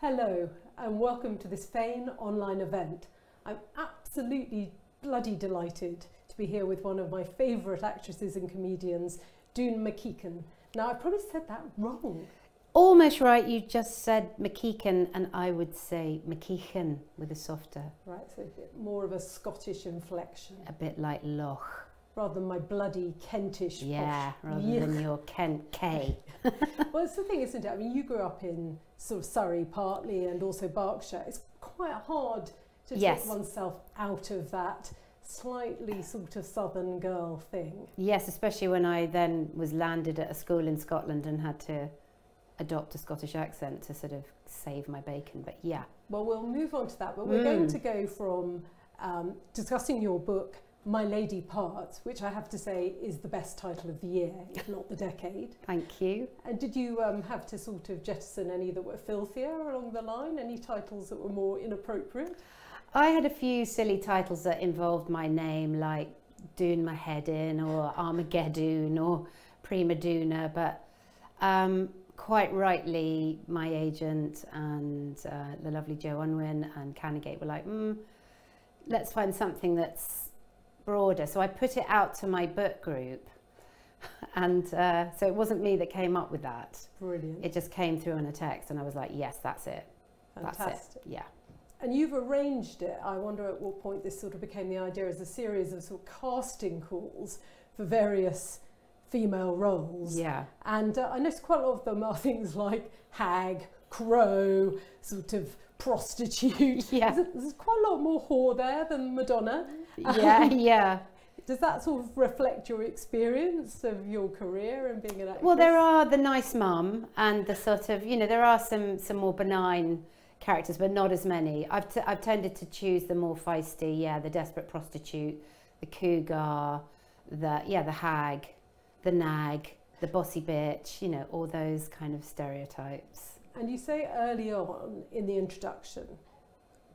Hello and welcome to this Fane online event. I'm absolutely bloody delighted to be here with one of my favourite actresses and comedians, Dune McKeegan. Now I probably said that wrong. Almost right, you just said McKeegan and I would say McKeegan with a softer. Right, so a bit more of a Scottish inflection. A bit like Loch. Rather than my bloody Kentish Yeah, posh. rather Yuck. than your Kent K. Well, it's the thing, isn't it? I mean, you grew up in sort of Surrey partly and also Berkshire. It's quite hard to Yes. take oneself out of that slightly sort of southern girl thing. Yes, especially when I then was landed at a school in Scotland and had to adopt a Scottish accent to sort of save my bacon. But yeah, Well, we'll move on to that, but we're going Mm. to go from um, discussing your book, My Lady Parts, which I have to say is the best title of the year, if not the decade. thank you. And did you um, have to sort of jettison any that were filthier along the line? Any titles that were more inappropriate? I had a few silly titles that involved my name, like Doon My Head In or Armageddon or Prima Duna, but um, quite rightly, my agent and uh, the lovely Joe Unwin and Canongate were like, mm, let's find something that's broader. So I put it out to my book group. And uh, so it wasn't me that came up with that. Brilliant. It just came through in a text, and I was like, yes, that's it. Fantastic. That's it. Yeah. And you've arranged it. I wonder at what point this sort of became the idea as a series of sort of casting calls for various female roles. Yeah. And uh, I noticed quite a lot of them are things like hag, crow, sort of prostitute. Yeah. There's, there's quite a lot more whore there than Madonna. Yeah, yeah. Does that sort of reflect your experience of your career and being an actress? Well, there are the nice mum and the sort of, you know, there are some some more benign characters, but not as many. I've t- I've tended to choose the more feisty, yeah, the desperate prostitute, the cougar, the yeah, the hag, the nag, the bossy bitch, you know, all those kind of stereotypes. And you say early on in the introduction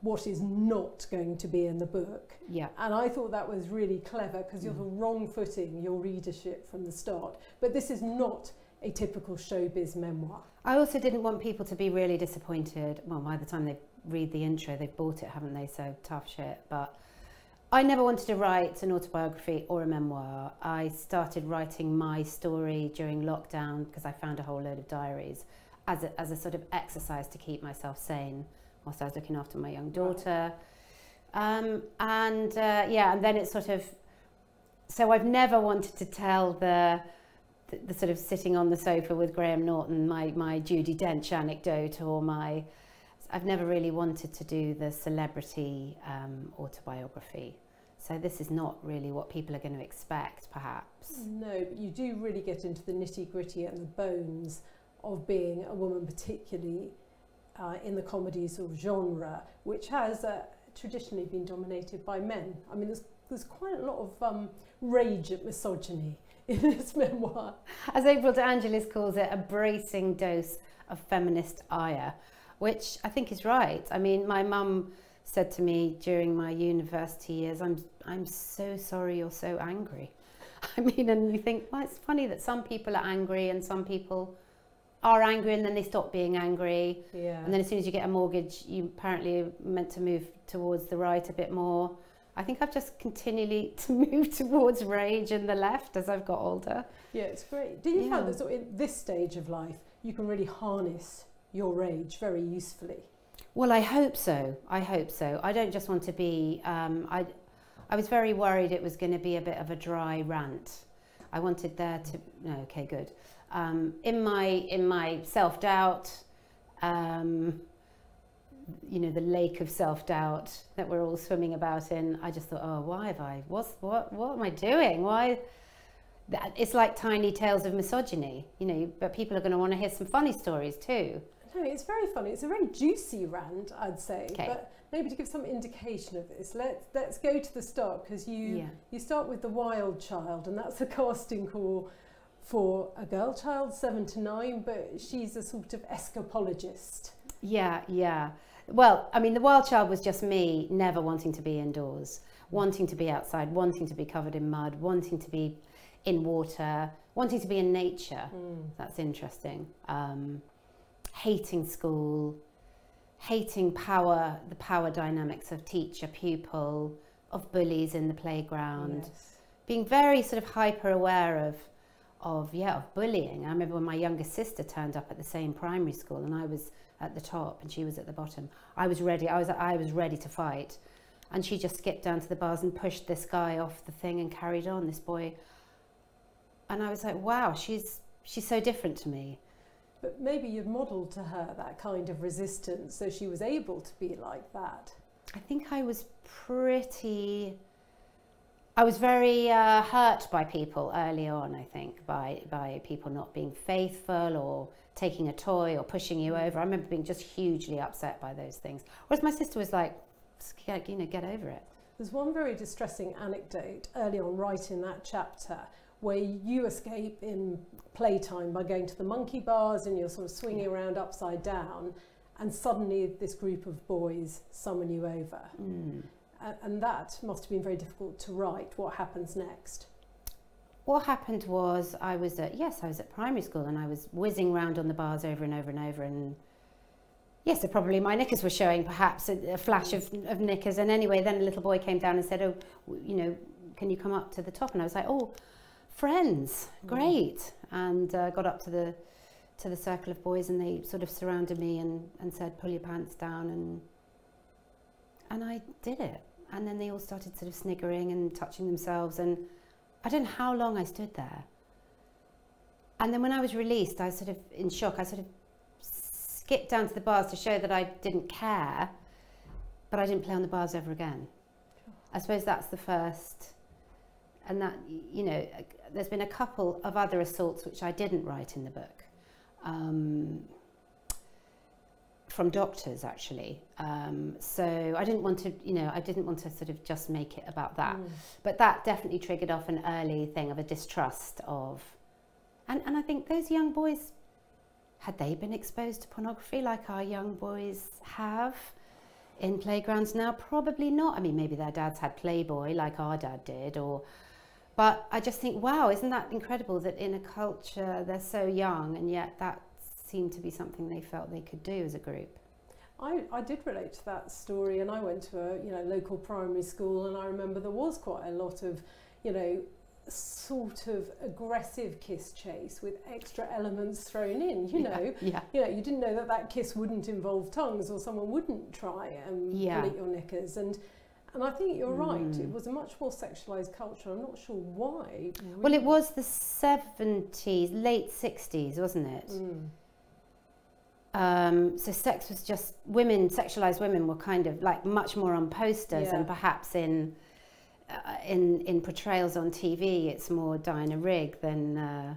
what is not going to be in the book. Yeah. And I thought that was really clever because you're Mm. wrong footing your readership from the start. But this is not a typical showbiz memoir. I also didn't want people to be really disappointed. Well, by the time they read the intro, they've bought it, haven't they? So tough shit. But I never wanted to write an autobiography or a memoir. I started writing my story during lockdown because I found a whole load of diaries as a, as a sort of exercise to keep myself sane whilst I was looking after my young daughter. Um, and uh, yeah, and then it's sort of. So I've never wanted to tell the the, the sort of sitting on the sofa with Graham Norton, my, my Judi Dench anecdote, or my. I've never really wanted to do the celebrity um, autobiography. So this is not really what people are going to expect, perhaps. No, but you do really get into the nitty gritty and the bones of being a woman, particularly uh, in the comedy sort of genre, which has uh, traditionally been dominated by men. I mean, there's, there's quite a lot of um, rage at misogyny in this memoir. As April De Angelis calls it, a bracing dose of feminist ire, which I think is right. I mean, my mum said to me during my university years, I'm, I'm so sorry you're so angry. I mean, and you think, well, it's funny that some people are angry and some people are angry and then they stop being angry. Yeah. And then as soon as you get a mortgage, you apparently are meant to move towards the right a bit more. I think I've just continually to move towards rage and the left as I've got older. Yeah, it's great. Do you find Yeah. that sort of in this stage of life, you can really harness your rage very usefully? Well, I hope so. I hope so. I don't just want to be. Um, I, I was very worried it was going to be a bit of a dry rant. I wanted there to. No, okay, good. Um, in my in my self doubt, um, you know, the lake of self doubt that we're all swimming about in. I just thought, oh, why have I? What's what? What am I doing? Why? That, it's like tiny tales of misogyny, you know. But people are going to want to hear some funny stories too. No, it's very funny. It's a very juicy rant, I'd say. Okay. But maybe to give some indication of this, let's let's go to the start because you Yeah. you start with the wild child, and that's a casting call for a girl child, seven to nine, but she's a sort of escapologist. Yeah, yeah. Well, I mean, the wild child was just me never wanting to be indoors, wanting to be outside, wanting to be covered in mud, wanting to be in water, wanting to be in nature. That's interesting. Um, hating school, hating power, the power dynamics of teacher pupil, of bullies in the playground, Yes. being very sort of hyper aware of of yeah of bullying. I remember when my younger sister turned up at the same primary school and I was at the top and she was at the bottom. I was ready. I was I was ready to fight, and she just skipped down to the bars and pushed this guy off the thing and carried on. This boy, and I was like, wow, she's she's so different to me. But maybe you'd modelled to her that kind of resistance so she was able to be like that. I think I was pretty. I was very uh, hurt by people early on. I think by by people not being faithful or taking a toy or pushing you over. I remember being just hugely upset by those things. Whereas my sister was like, you know, get over it. There's one very distressing anecdote early on, right in that chapter, where you escape in playtime by going to the monkey bars and you're sort of swinging around upside down, and suddenly this group of boys summon you over. Mm. And that must have been very difficult to write. What happens next? What happened was I was at yes, I was at primary school and I was whizzing round on the bars over and over and over and yes, so probably my knickers were showing perhaps a, a flash of, of knickers and anyway then a little boy came down and said, "Oh, you know, can you come up to the top?" And I was like, "Oh, friends, great." And uh, got up to the to the circle of boys and they sort of surrounded me and, and said, "Pull your pants down." And and I did it. And then they all started sort of sniggering and touching themselves and I don't know how long I stood there. And then when I was released, I was sort of in shock. I sort of skipped down to the bars to show that I didn't care, but I didn't play on the bars ever again. I suppose that's the first. And that, you know, there's been a couple of other assaults which I didn't write in the book. Um, from doctors actually. Um, so I didn't want to you know I didn't want to sort of just make it about that. Mm. but that definitely triggered off an early thing of a distrust of and, and I think those young boys had they been exposed to pornography like our young boys have in playgrounds now? Probably not. I mean maybe their dads had Playboy like our dad did or but I just think wow isn't that incredible that in a culture they're so young and yet that seemed to be something they felt they could do as a group I, I did relate to that story and I went to a you know local primary school and I remember there was quite a lot of you know sort of aggressive kiss chase with extra elements thrown in you know yeah you know you didn't know that that kiss wouldn't involve tongues or someone wouldn't try and Yeah. your knickers and and I think you're right Mm. it was a much more sexualized culture I'm not sure why Well, it was the 70s, late 60s, wasn't it? Mm. Um, so sex was just, women, sexualized women were kind of like much more on posters Yeah. and perhaps in, uh, in, in portrayals on TV, it's more Diana Rigg than, uh,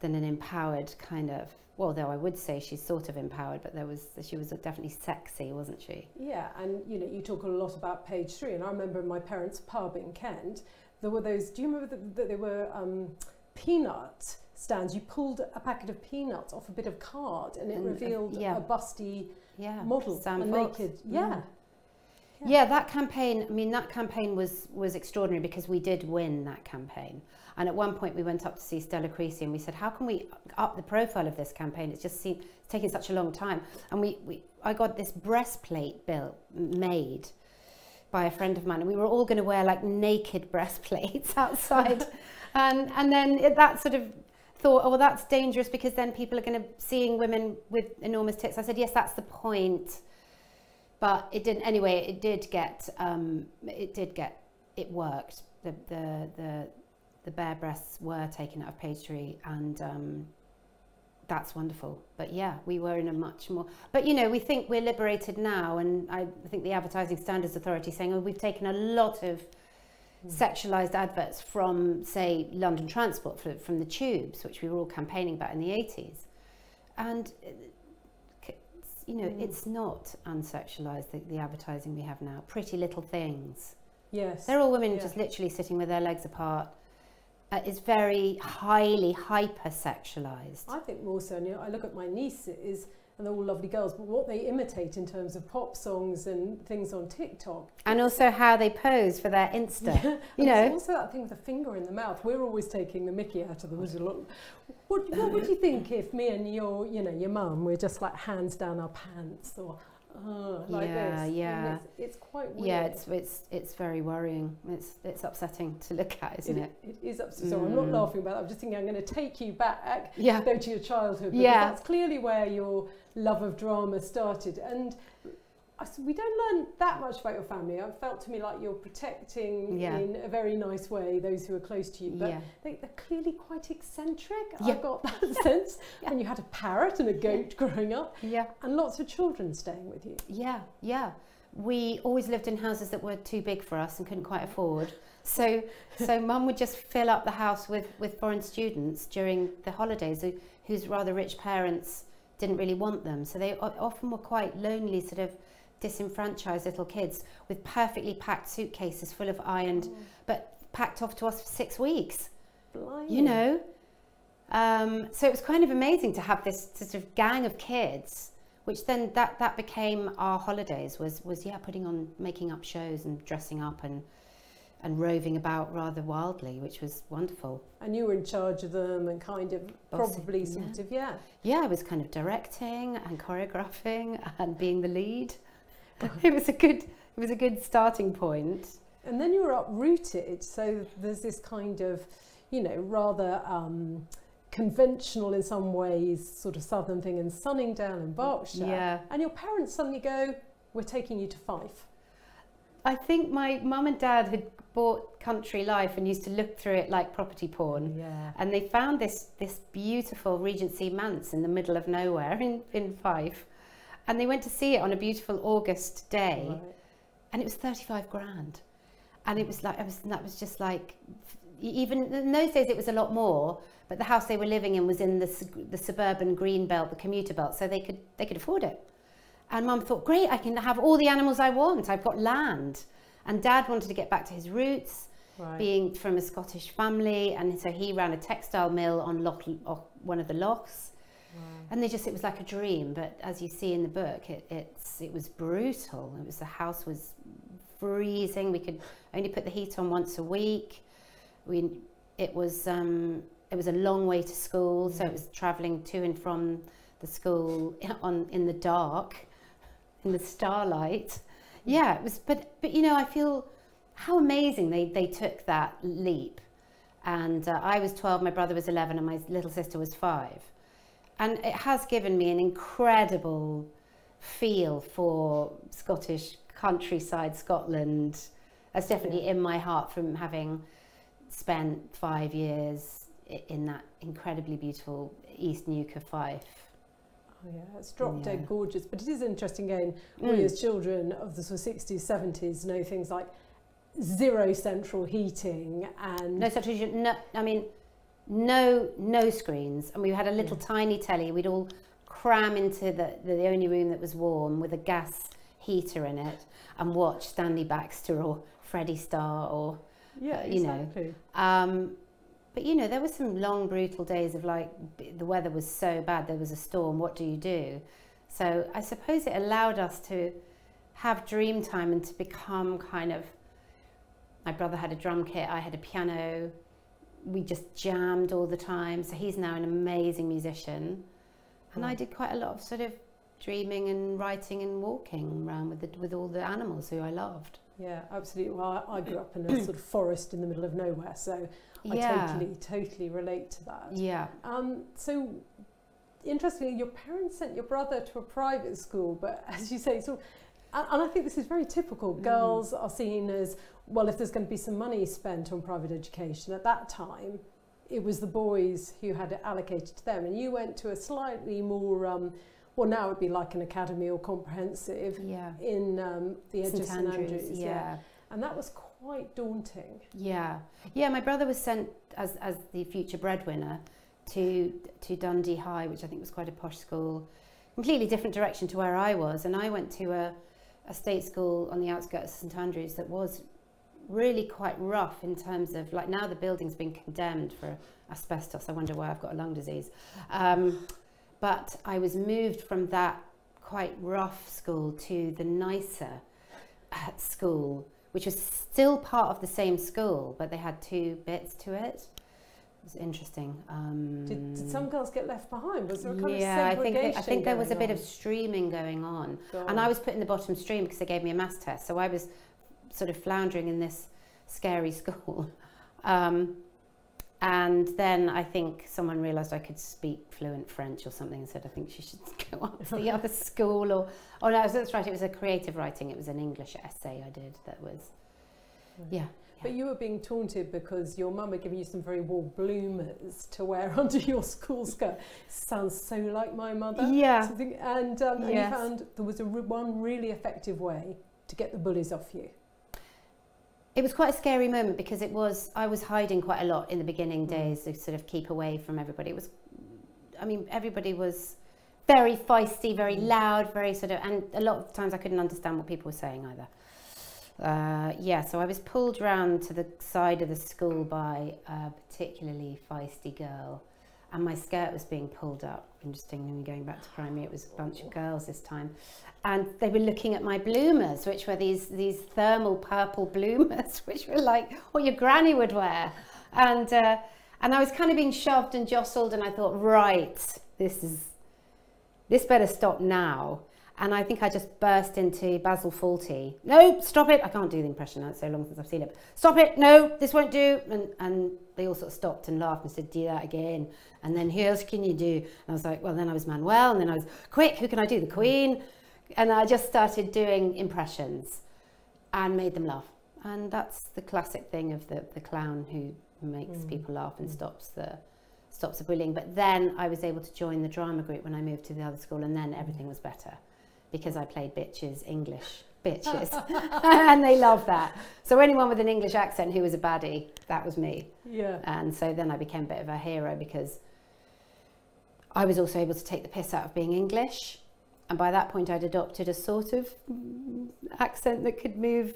than an empowered kind of, well, though I would say she's sort of empowered, but there was, she was definitely sexy, wasn't she? Yeah, and you know, you talk a lot about page three, and I remember in my parents' pub in Kent, there were those. Do you remember that, that there were um, peanut stands? You pulled a packet of peanuts off a bit of card, and it And, uh, revealed yeah. a busty Yeah. model, Sam a Fox. naked. Mm. Yeah, Yeah, that campaign, I mean, that campaign was, was extraordinary because we did win that campaign. And at one point we went up to see Stella Creasy and we said, how can we up the profile of this campaign? It's just seemed, it's taking such a long time. And we, we, I got this breastplate built, made by a friend of mine and we were all going to wear like naked breastplates outside. and, and then it, that sort of thought, oh, well, that's dangerous because then people are going to seeing women with enormous tits. I said, yes, that's the point. But it didn't anyway it did get um, it did get it worked. The the the, the bare breasts were taken out of three and um, that's wonderful. But yeah we were in a much more but you know we think we're liberated now and i think the advertising standards authority saying oh we've taken a lot of sexualized adverts from say london transport fr- from the tubes which we were all campaigning about in the 80s and uh, you know, Mm. it's not unsexualized, the, the advertising we have now. Pretty little things. yes. They're all women Yeah. just literally sitting with their legs apart. Uh, it's very highly hyper sexualized. I think more so. You know, I look at my nieces, and they're all lovely girls, but what they imitate in terms of pop songs and things on TikTok And also how they pose for their Insta. Yeah, You know. also that thing with the finger in the mouth. We're always taking the Mickey out of them. What, what would you think if me and your, you know, your mum, we're just like hands down our pants, or uh, like Yeah, this. yeah. It's, it's quite weird. Yeah, it's it's it's very worrying. It's it's upsetting to look at, isn't it? It is upsetting. So I'm not Mm. laughing about that. I'm just thinking I'm going to take you back, Yeah. go to your childhood. Because Yeah. That's clearly where your love of drama started. And I we don't learn that much about your family. It felt to me like you're protecting Yeah. in a very nice way those who are close to you. But yeah. they, they're clearly quite eccentric. Yeah. I got that sense when you had a parrot and a goat growing up Yeah. and lots of children staying with you. Yeah, yeah. We always lived in houses that were too big for us and couldn't quite afford. So, so mum would just fill up the house with, with foreign students during the holidays who, whose rather rich parents didn't really want them. So they often were quite lonely, sort of disenfranchised little kids with perfectly packed suitcases full of ironed, but packed off to us for six weeks. Blimey. you know. Um, so it was kind of amazing to have this sort of gang of kids, which then that that became our holidays. Was was yeah, putting on, making up shows and dressing up and and roving about rather wildly, which was wonderful. And you were in charge of them and kind of Bossy, probably yeah. sort of, yeah. Yeah, I was kind of directing and choreographing and being the lead. it was a good it was a good starting point. And then you were uprooted, so there's this kind of, you know, rather um, conventional in some ways, sort of southern thing in Sunningdale in Berkshire. Yeah. And your parents suddenly go, "We're taking you to Fife." I think my mum and dad had bought Country Life and used to look through it like property porn. Yeah. and they found this this beautiful Regency manse in the middle of nowhere in, in Fife. And they went to see it on a beautiful August day, Right. and it was 35 grand. And it was like, I was, that was just like, even in those days it was a lot more, but the house they were living in was in the, the suburban green belt, the commuter belt, so they could, they could afford it. And mum thought, great, I can have all the animals I want, I've got land. And dad wanted to get back to his roots, Right. being from a Scottish family, and so he ran a textile mill on Loch, one of the lochs, Right. and they just it was like a dream. But as you see in the book, it it's it was brutal. It was the house was freezing. We could only put the heat on once a week. We it was um, it was a long way to school, so it was travelling to and from the school on in the dark, in the starlight. Yeah, it was. But but you know, I feel how amazing they they took that leap. And uh, I was 12, my brother was 11, and my little sister was five. And it has given me an incredible feel for Scottish countryside Scotland. That's definitely in my heart from having spent five years in that incredibly beautiful East Neuk of Fife. Oh, yeah, it's drop Yeah. dead gorgeous. But it is interesting again, Mm. we as children of the sort of 60s, 70s know things like zero central heating and No such as no, I mean, no no screens, and we had a little Yeah. tiny telly. We'd all cram into the, the only room that was warm with a gas heater in it and watch Stanley Baxter or Freddie Starr or yeah, uh, you know, exactly. Um, but you know, there were some long, brutal days of like the weather was so bad. There was a storm. What do you do? So I suppose it allowed us to have dream time and to become kind of. My brother had a drum kit. I had a piano. We just jammed all the time. So he's now an amazing musician, and I mm. did quite a lot of sort of dreaming and writing and walking around with the, with all the animals who I loved. Yeah, absolutely. Well, I, I grew up in a sort of forest in the middle of nowhere, so I yeah. totally, totally relate to that. Yeah. Um, so, interestingly, your parents sent your brother to a private school, but as you say, sort of, and, I think this is very typical. Mm. Girls are seen as well. If there's going to be some money spent on private education at that time, it was the boys who had it allocated to them, and you went to a slightly more. Um, well, now it'd be like an academy or comprehensive Yeah. in um, the edge of St St Andrews, Andrews. yeah. and that was quite daunting. Yeah, yeah. My brother was sent as as the future breadwinner to to Dundee High, which I think was quite a posh school, completely different direction to where I was, and I went to a a state school on the outskirts of St Andrews that was really quite rough in terms of like now the building's been condemned for asbestos. I wonder why I've got a lung disease. Um, but I was moved from that quite rough school to the nicer uh, school which was still part of the same school, but they had two bits to it. It was interesting. Um, Did, did some girls get left behind? Was there a kind yeah, of I think segregation I think there was a going bit of streaming going on, and I was put in the bottom stream because they gave me a maths test. So I was sort of floundering in this scary school. Um, and then I think someone realised I could speak fluent French or something and said, I think she should go on to the other school. Or, oh no, that's right, it was a creative writing. It was an English essay I did that was, yeah. But you were being taunted because your mum had given you some very warm bloomers to wear under your school skirt. Sounds so like my mother. Yeah. Something, and, um, and you found there was a one really effective way to get the bullies off you. It was quite a scary moment because it was I was hiding quite a lot in the beginning Mm. days to sort of keep away from everybody. It was, I mean, everybody was very feisty, very Mm. loud, very sort of, and a lot of times I couldn't understand what people were saying either. Uh, yeah, so I was pulled round to the side of the school by a particularly feisty girl, and my skirt was being pulled up. Interestingly, going back to primary, it was a bunch of girls this time, and they were looking at my bloomers, which were these these thermal purple bloomers, which were like what your granny would wear, and uh, and I was kind of being shoved and jostled, and I thought, right, this is this better stop now. And I think I just burst into Basil Fawlty. No, stop it! I can't do the impression. It's so long since I've seen it. Stop it! No, this won't do. And and they all sort of stopped and laughed and said, "Do that again." And then who else can you do? And I was like, well, then I was Manuel, and then I was quick. Who can I do? The Queen. And I just started doing impressions, and made them laugh. And that's the classic thing of the the clown who makes Mm. people laugh and Mm. stops the stops the bullying. But then I was able to join the drama group when I moved to the other school, and then everything was better because I played bitches, English bitches, and they loved that. So anyone with an English accent who was a baddie, that was me. Yeah. And so then I became a bit of a hero because I was also able to take the piss out of being English. And by that point, I'd adopted a sort of accent that could move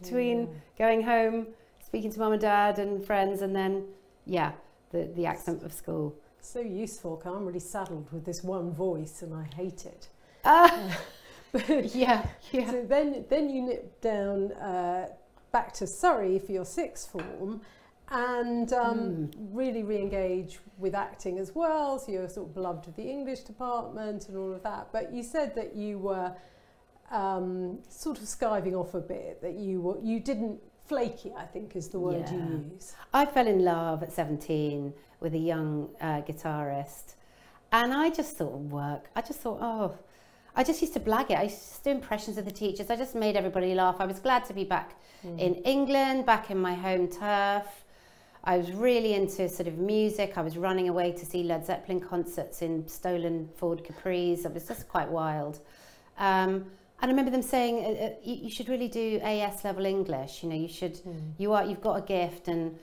between Yeah. going home, speaking to mum and dad and friends, and then, yeah, the, the accent of school. So useful. 'cause I'm really saddled with this one voice, and I hate it. But ah. yeah, yeah. So then, then you nip down uh, back to Surrey for your sixth form, and um, Mm. really re-engage with acting as well. So you're sort of beloved of the English department and all of that. But you said that you were um, sort of skiving off a bit. That you were, you didn't flaky. I think is the word Yeah. you use. I fell in love at 17 with a young uh, guitarist, and I just thought work. I just thought, oh, I just used to blag it. I used to do impressions of the teachers. I just made everybody laugh. I was glad to be back Mm. in England, back in my home turf. I was really into sort of music. I was running away to see Led Zeppelin concerts in stolen Ford Capris. It was just quite wild. Um, and I remember them saying, uh, uh, you, you should really do AS level English. You know, you should Mm. you are you've got a gift and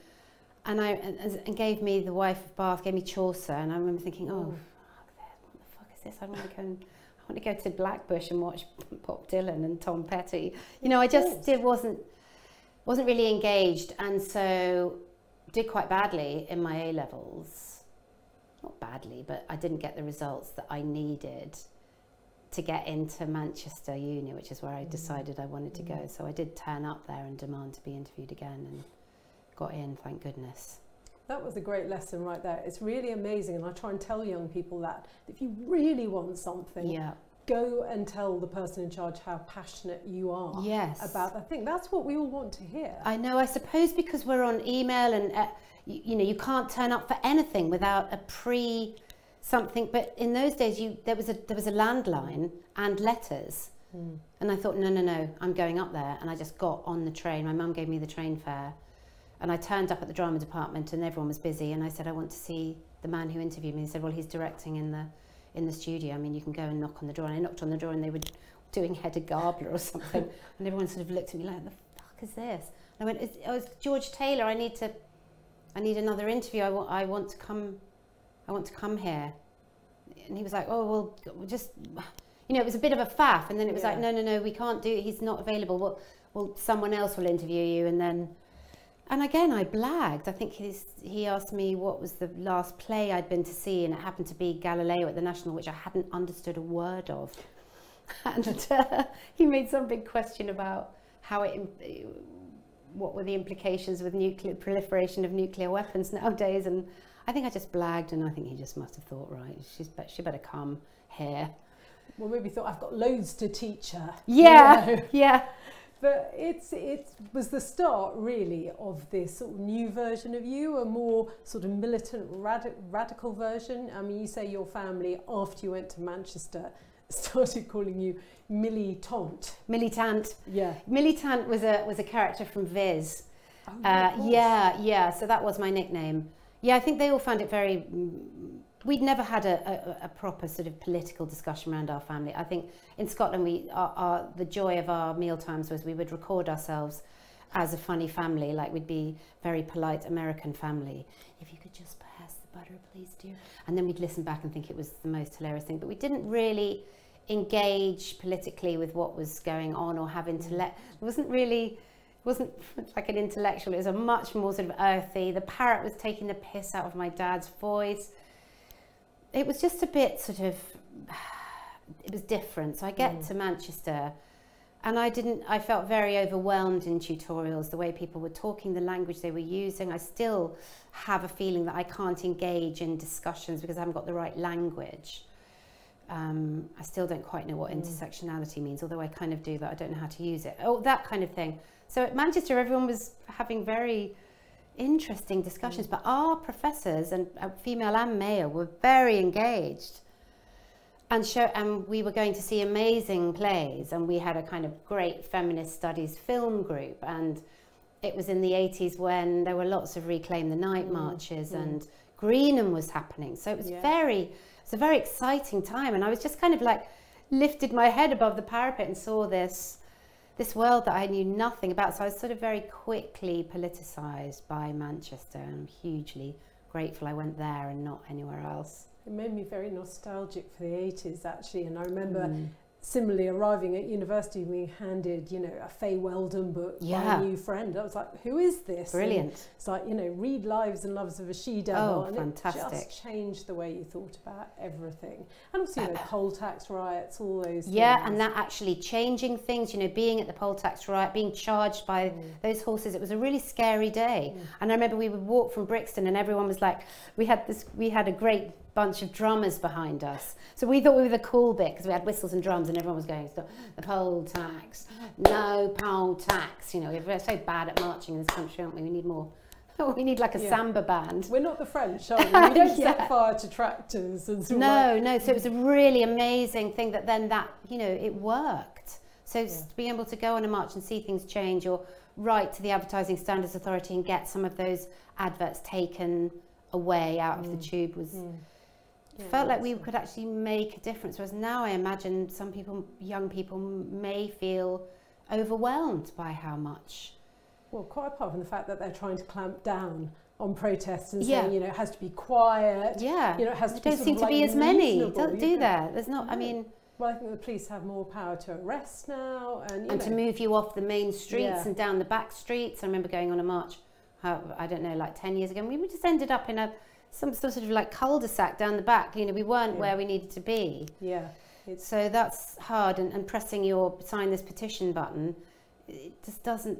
and I and, and gave me the wife of Bath gave me Chaucer and I remember thinking oh fuck this, what the fuck is this I want to go and I want to go to Blackbushe and watch Bob Dylan and Tom Petty you know I just did, wasn't wasn't really engaged and so did quite badly in my A levels not badly but I didn't get the results that I needed to get into Manchester Uni, which is where I Mm. decided I wanted to go. Mm. So I did turn up there and demand to be interviewed again and got in, thank goodness. That was a great lesson right there. It's really amazing, and I try and tell young people that if you really want something, Yeah. go and tell the person in charge how passionate you are Yes. about that thing. That's what we all want to hear. I know, I suppose because we're on email and, uh, you, you know, you can't turn up for anything without a pre something. But in those days, you there was a there was a landline and letters. Mm. And I thought, no, no, no, I'm going up there. And I just got on the train. My mum gave me the train fare. And I turned up at the drama department and everyone was busy. And I said, I want to see the man who interviewed me. He said, well, he's directing in the in the studio. I mean, you can go and knock on the door. And I knocked on the door and they were doing Hedda Gabler or something. and everyone sort of looked at me like, the fuck is this? And I went, it's, oh, it's George Taylor. I need to, I need another interview. I want, I want to come, I want to come here. And he was like, oh, well, we'll just, you know, it was a bit of a faff. And then it was like, no, no, no, we can't do it. He's not available. Well, well, someone else will interview you. And then, and again, I blagged. I think he's, he asked me what was the last play I'd been to see, and it happened to be Galileo at the National, which I hadn't understood a word of. And uh, he made some big question about how it, what were the implications with nuclear proliferation of nuclear weapons nowadays. And I think I just blagged, and I think he just must have thought, right, she's be- she better come here. Well, maybe thought I've got loads to teach her. Yeah, you know. yeah. But it's it was the start really of this sort of new version of you, a more sort of militant radi- radical version. I mean, you say your family after you went to Manchester started calling you militant. Militant. Yeah. Militant was a was a character from Viz. Oh, Uh, yeah, yeah. So that was my nickname. Yeah, I think they all found it very. we'd never had a, a, a proper sort of political discussion around our family. I think in Scotland, we our, our, the joy of our meal times was we would record ourselves as a funny family, like we'd be very polite American family. If you could just pass the butter, please, dear. And then we'd listen back and think it was the most hilarious thing. But we didn't really engage politically with what was going on or have mm. intellect. It wasn't really wasn't like an intellectual, it was a much more sort of earthy. The parrot was taking the piss out of my dad's voice. It was just a bit sort of. It was different. So I get Mm. to Manchester, and I didn't. I felt very overwhelmed in tutorials. The way people were talking, the language they were using. I still have a feeling that I can't engage in discussions because I haven't got the right language. Um, I still don't quite know what Mm. intersectionality means, although I kind of do, but I don't know how to use it. Oh, that kind of thing. So at Manchester, everyone was having very interesting discussions, but our professors and uh, female and male were very engaged. And show, and we were going to see amazing plays, and we had a kind of great feminist studies film group, and it was in the 80s when there were lots of reclaim the night Mm, marches, mm. and Greenham was happening. So it was Yeah. very, it's a very exciting time, and I was just kind of like lifted my head above the parapet and saw this this world that I knew nothing about. So I was sort of very quickly politicised by Manchester, and I'm hugely grateful I went there and not anywhere else. It made me very nostalgic for the 80s actually, and I remember Mm. Similarly arriving at university being handed, you know, a Fay Weldon book by Yeah. a new friend. I was like, who is this? And Brilliant. It's like, you know, read Lives and Loves of a She Devil. Oh, and fantastic. It just changed the way you thought about everything. And also, you know, poll tax riots, all those Yeah, things. and that actually changing things, you know, being at the poll tax riot, being charged by Mm. those horses, it was a really scary day. Mm. And I remember we would walk from Brixton and everyone was like, we had this, we had a great bunch of drummers behind us. So we thought we were the cool bit because we had whistles and drums and everyone was going, "Stop the poll tax, no poll tax. You know, we're so bad at marching in this country, aren't we? We need more. We need like a Yeah. samba band. We're not the French, are we? We don't Yeah. set fire to tractors and so on. No, no. So it was a really amazing thing that then that, you know, it worked. So s- being able to go on a march and see things change or write to the Advertising Standards Authority and get some of those adverts taken away out of the Mm. tube was Mm. Yeah, felt like we could actually make a difference. Whereas now I imagine some people, young people, may feel overwhelmed by how much. Well, quite apart from the fact that they're trying to clamp down on protests and Yeah. saying, you know, it has to be quiet. Yeah, You know, it has to there be don't seem to be as many. Don't do know. that. There's not. I mean, Well, I think the police have more power to arrest now, and and know, to move you off the main streets Yeah. and down the back streets. I remember going on a march, I don't know, like 10 years ago, and we just ended up in a some sort of like cul-de-sac down the back. You know, we weren't yeah. where we needed to be. Yeah. It's... So that's hard, and, and pressing your sign this petition button, it just doesn't.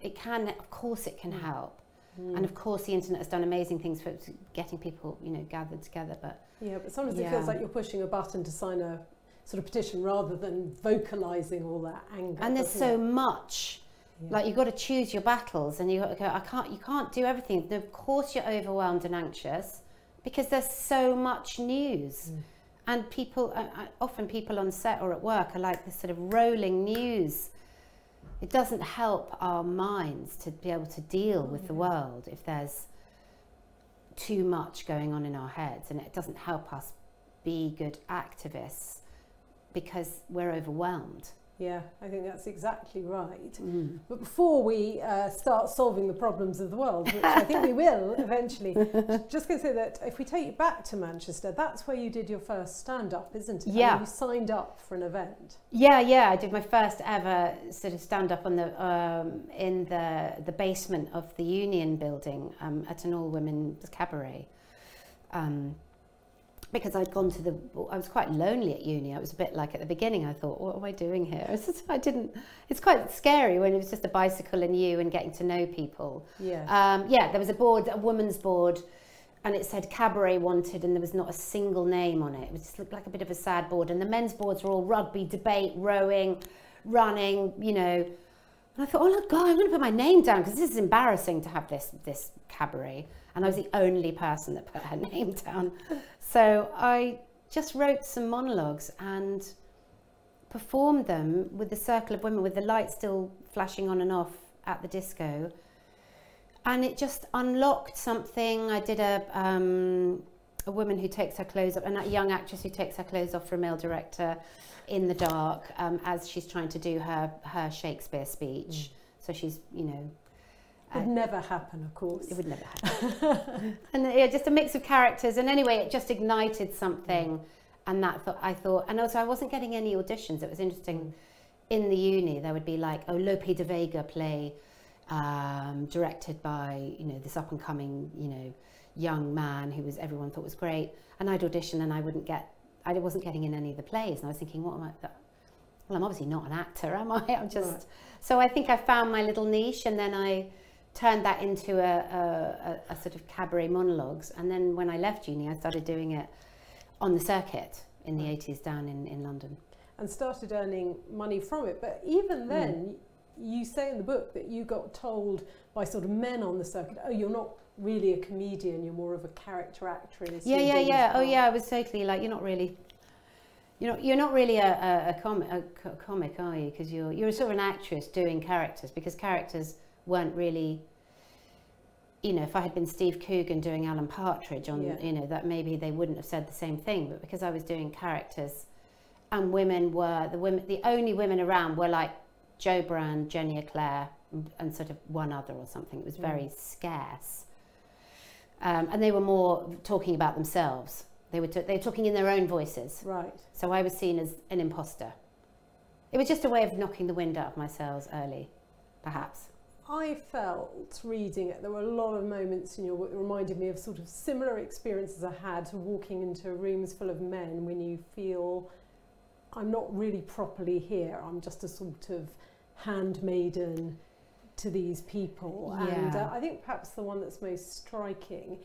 It can, of course, it can mm. help. Mm. And of course, the internet has done amazing things for getting people, you know, gathered together. But yeah, but sometimes yeah. it feels like you're pushing a button to sign a sort of petition rather than vocalizing all that anger. And there's so it? much Yeah. Like you've got to choose your battles, and you got to go. I can't. You can't do everything. And Of course, you're overwhelmed and anxious because there's so much news, Mm. and people. I, I, often, people on set or at work are like this sort of rolling news. It doesn't help our minds to be able to deal with the Mm. world if there's too much going on in our heads, and it doesn't help us be good activists because we're overwhelmed. Yeah, I think that's exactly right. Mm. But before we uh, start solving the problems of the world, which I think we will eventually, just going to say that if we take you back to Manchester, that's where you did your first stand up, isn't it? I mean, Yeah. you signed up for an event. Yeah, yeah, I did my first ever sort of stand up on the um, in the the basement of the Union building um, at an all women cabaret. Um, because I'd gone to the, I was quite lonely at uni. I was a bit like at the beginning, I thought, what am I doing here? Just, I didn't, it's quite scary when it was just a bicycle and you and getting to know people. Yeah. Um, yeah, there was a board, a woman's board, and it said cabaret wanted, and there was not a single name on it. It just looked like a bit of a sad board. And the men's boards were all rugby, debate, rowing, running, you know. And I thought, oh, God, I'm going to put my name down because this is embarrassing to have this, this cabaret. And I was the only person that put her name down. So I just wrote some monologues and performed them with the circle of women with the light still flashing on and off at the disco. And it just unlocked something. I did a, um, a woman who takes her clothes off, and a young actress who takes her clothes off for a male director in the dark um, as she's trying to do her, her Shakespeare speech. Mm. So she's, you know, would never happen, of course. It would never happen. and yeah, just a mix of characters. And anyway, it just ignited something. Mm. And that thought, I thought, and also I wasn't getting any auditions. It was interesting. In the uni, there would be like, oh, Lope de Vega play, um, directed by, you know, this up and coming, you know, young man who was everyone thought was great. And I'd audition and I wouldn't get, I wasn't getting in any of the plays. And I was thinking, what am I, well, I'm obviously not an actor, am I? I'm just, right. so I think I found my little niche and then I, turned that into a, a, a, sort of cabaret monologues. And then when I left uni, I started doing it on the circuit in the 80s down in, in London. And started earning money from it. But even hmm. then, mm. you say in the book that you got told by sort of men on the circuit, oh, you're not really a comedian, you're more of a character actress. Yeah, yeah, yeah. Oh, yeah, I was totally like, you're not really. You're not, you're not really a, a, a, com- a comic, are you? Because you're, you're sort of an actress doing characters, because characters weren't really you know, if I had been Steve Coogan doing Alan Partridge on, yeah. you know, that maybe they wouldn't have said the same thing. But because I was doing characters, and women were the women, the only women around were like Jo Brand, Jenny Eclair, and sort of one other or something. It was very mm. scarce, um, and they were more talking about themselves. They were they were talking in their own voices. Right. So I was seen as an imposter. It was just a way of knocking the wind out of my sails early, perhaps. I felt reading it, there were a lot of moments in your book that reminded me of sort of similar experiences I had to walking into rooms full of men when you feel I'm not really properly here, I'm just a sort of handmaiden to these people. Yeah. And uh, I think perhaps the one that's most striking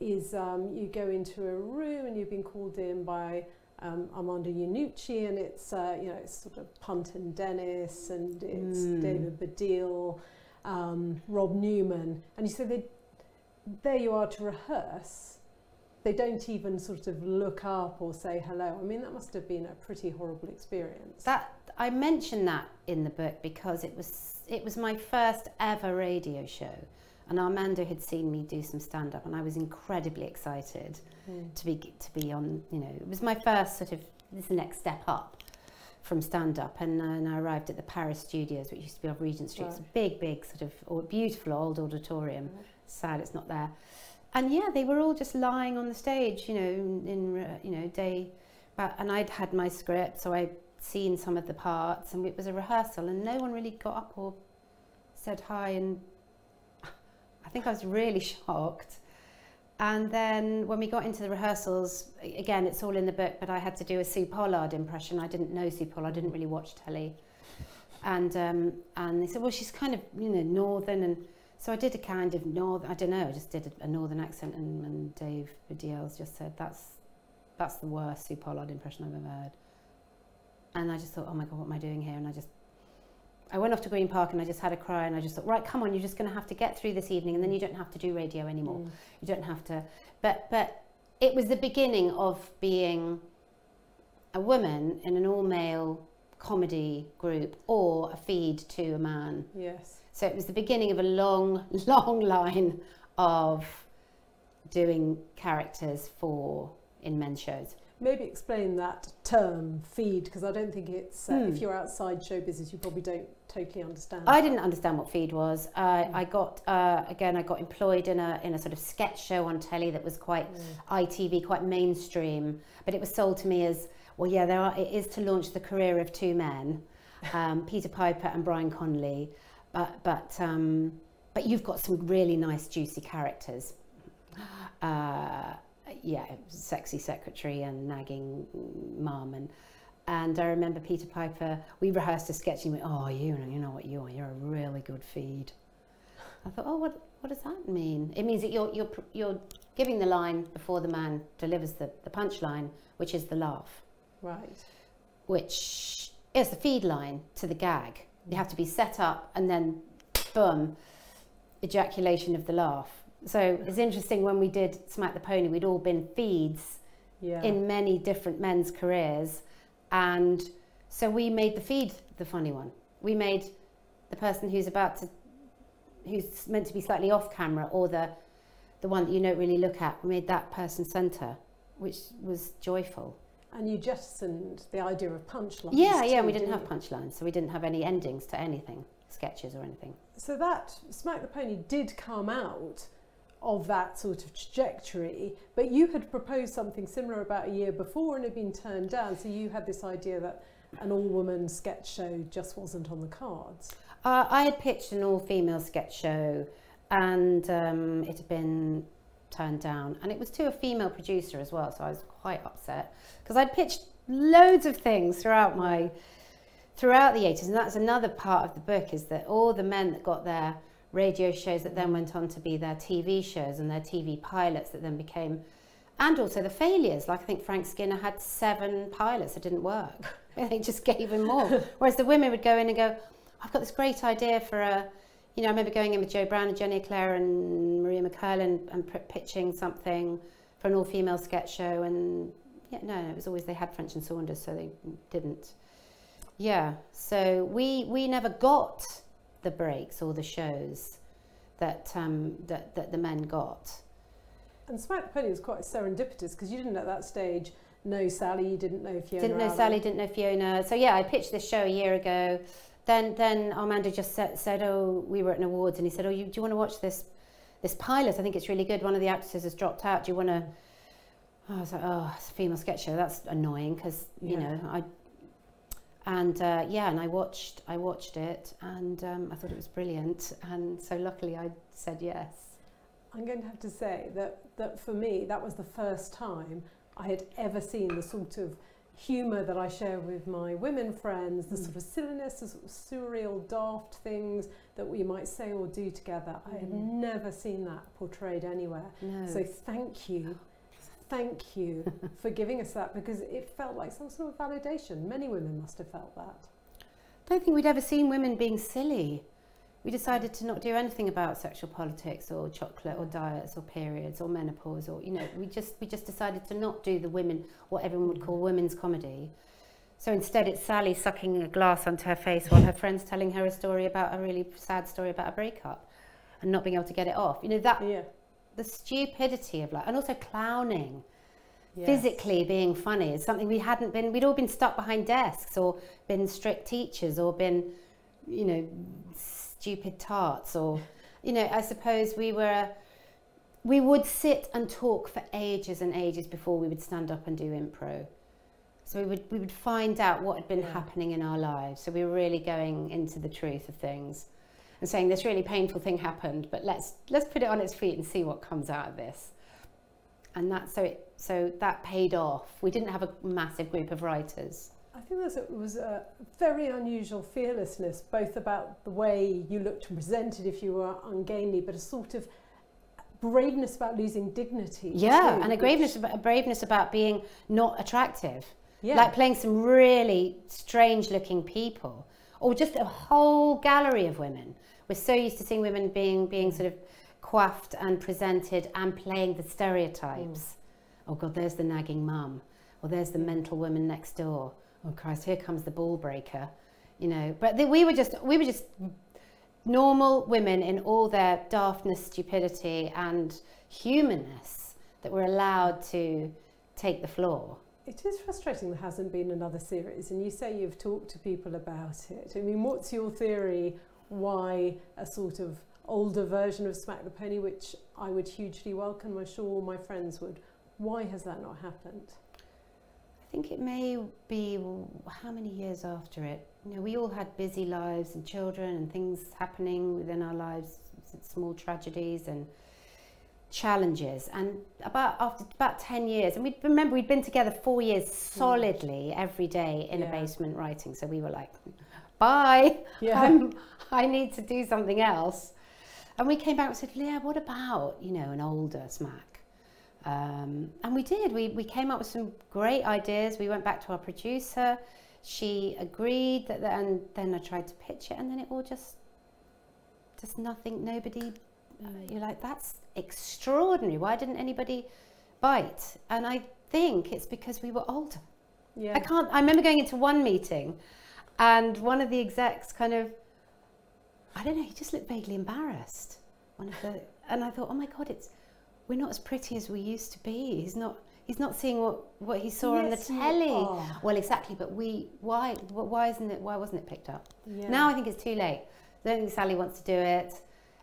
is um, you go into a room and you've been called in by um, Armando Iannucci and it's, uh, you know, it's sort of Punt and Dennis and it's mm. David Baddiel um, Rob Newman, and you say they, there you are to rehearse. They don't even sort of look up or say hello. I mean, that must have been a pretty horrible experience. That I mentioned that in the book because it was it was my first ever radio show, and Armando had seen me do some stand up, and I was incredibly excited mm. to be to be on. You know, it was my first sort of this next step up from stand up and, uh, and I arrived at the Paris Studios which used to be off Regent Street. Right. It's a big big sort of or beautiful old auditorium. Right. Sad it's not there. And yeah, they were all just lying on the stage, you know, in, in uh, you know, day But, and I'd had my script so I'd seen some of the parts and it was a rehearsal and no one really got up or said hi and I think I was really shocked And then when we got into the rehearsals, again, it's all in the book, but I had to do a Sue Pollard impression. I didn't know Sue Pollard, I didn't really watch telly. And, um, and they said, well, she's kind of, you know, northern. And so I did a kind of northern, I don't know, I just did a, a northern accent. And, and Dave Badiel's just said, that's, that's the worst Sue Pollard impression I've ever heard. And I just thought, oh my God, what am I doing here? And I just I went off to Green Park and I just had a cry and I just thought, right, come on, you're just going to have to get through this evening and then you don't have to do radio anymore. Mm. You don't have to. But, but it was the beginning of being a woman in an all male comedy group or a feed to a man. Yes. So it was the beginning of a long, long line of doing characters for in men's shows maybe explain that term feed because I don't think it's uh, mm. if hmm. you're outside show business you probably don't totally understand. I didn't understand what feed was. Uh, mm. I got uh, again I got employed in a in a sort of sketch show on telly that was quite mm. ITV quite mainstream but it was sold to me as well yeah there are it is to launch the career of two men um, Peter Piper and Brian Conley but but um, but you've got some really nice juicy characters. Hmm. Uh, yeah, sexy secretary and nagging mum and and I remember Peter Piper. We rehearsed a sketch. And he went, "Oh, you know, you know what you are. You're a really good feed." I thought, "Oh, what what does that mean?" It means that you're you're you're giving the line before the man delivers the the punchline, which is the laugh, Right. which is the feed line to the gag. You have to be set up and then, boom, ejaculation of the laugh. So it's interesting when we did Smack the Pony, we'd all been feeds Yeah. in many different men's careers. And so we made the feed the funny one. We made the person who's about to, who's meant to be slightly off camera or the, the one that you don't really look at, we made that person centre, which was joyful. and you jettisoned the idea of punchlines. yeah, yeah, we didn't have punchlines, so we didn't have any endings to anything, sketches or anything. So that Smack the Pony did come out of that sort of trajectory, but you had proposed something similar about a year before and had been turned down. So you had this idea that an all-woman sketch show just wasn't on the cards. Uh, I had pitched an all-female sketch show, and um, it had been turned down, and it was to a female producer as well. So I was quite upset because I'd pitched loads of things throughout my throughout the 80s, and that's another part of the book is that all the men that got their radio shows that then went on to be their TV shows and their TV pilots that then became, and also the failures. Like I think Frank Skinner had seven pilots that didn't work. they just gave him more. Whereas the women would go in and go, I've got this great idea for a, you know, I remember going in with Jo Brand and Jenny Eclair and Maria McErlane and p- pitching something for an all-female sketch show and yeah, no, it was always they had French and Saunders, so they didn't. Yeah, so we we never got the breaks or the shows that um, that that the men got. And Smack the Pony was quite serendipitous because you didn't at that stage know Sally, you didn't know Fiona. Didn't know. Sally, didn't know Fiona. So yeah, I pitched this show a year ago. Then then Armando just said, said oh, we were at an awards, and he said, oh, you, do you want to watch this this pilot? I think it's really good. One of the actresses has dropped out. Do you want to? I was like, oh, it's a female sketch show. That's annoying because you Yeah. know I. And uh, yeah, and I watched I watched it, and um, I thought it was brilliant. And so luckily, I said yes. I'm going to have to say that, that for me, that was the first time I had ever seen the sort of humour that I share with my women friends, the Mm. sort of silliness, the sort of surreal, daft things that we might say or do together. I had Mm. never seen that portrayed anywhere. No. So thank you. Thank you for giving us that because it felt like some sort of validation. Many women must have felt that. I don't think we'd ever seen women being silly. We decided to not do anything about sexual politics or chocolate or diets or periods or menopause or you know we just we just decided to not do the women what everyone would call women's comedy. So instead it's Sally sucking a glass onto her face while her friends telling her a story about a really sad story about a breakup and not being able to get it off. You know that Yeah. The stupidity of life and also clowning Yes. physically being funny is something we hadn't been we'd all been stuck behind desks or been strict teachers or been you know stupid tarts or you know i suppose we were we would sit and talk for ages and ages before we would stand up and do impro so we would we would find out what had been Yeah. happening in our lives so we were really going into the truth of things and saying this really painful thing happened but let's let's put it on its feet and see what comes out of this and that so it so that paid off we didn't have a massive group of writers I think it was a very unusual fearlessness, both about the way you looked and presented if you were ungainly, but a sort of braveness about losing dignity. yeah too, and a braveness about, a braveness about being not attractive Yeah. like playing some really strange looking people or just a whole gallery of women we're so used to seeing women being being sort of coiffed and presented and playing the stereotypes. Mm. Oh god there's the nagging mum. Or there's the mental woman next door. Oh christ here comes the ball breaker you know. But the, we were just we were just normal women in all their daftness stupidity and humanness that were allowed to take the floor. It is frustrating there hasn't been another series, and you say you've talked to people about it. I mean, what's your theory why a sort of older version of Smack the Pony, which I would hugely welcome, I'm sure all my friends would, why has that not happened? I think it may be how many years after it. You know, we all had busy lives and children and things happening within our lives, small tragedies and challenges and about after about 10 years and we remember we'd been together four years solidly every day in Yeah. a basement writing so we were like bye. Yeah. I'm, i need to do something else. And we came back and said leah what about you know an older smack? Um, and we did. We, we came up with some great ideas. We went back to our producer. She agreed that and then i tried to pitch it and then it all just just nothing nobody uh, you're like that's extraordinary. Why didn't anybody bite? And i think it's because we were older. Yeah. i can't i remember going into one meeting and one of the execs kind of i don't know he just looked vaguely embarrassed one of the and i thought oh my god it's we're not as pretty as we used to be he's not he's not seeing what what he saw on the telly are. well exactly but we why why isn't it why wasn't it picked up Yeah. now I think it's too late. I don't think Sally wants to do it.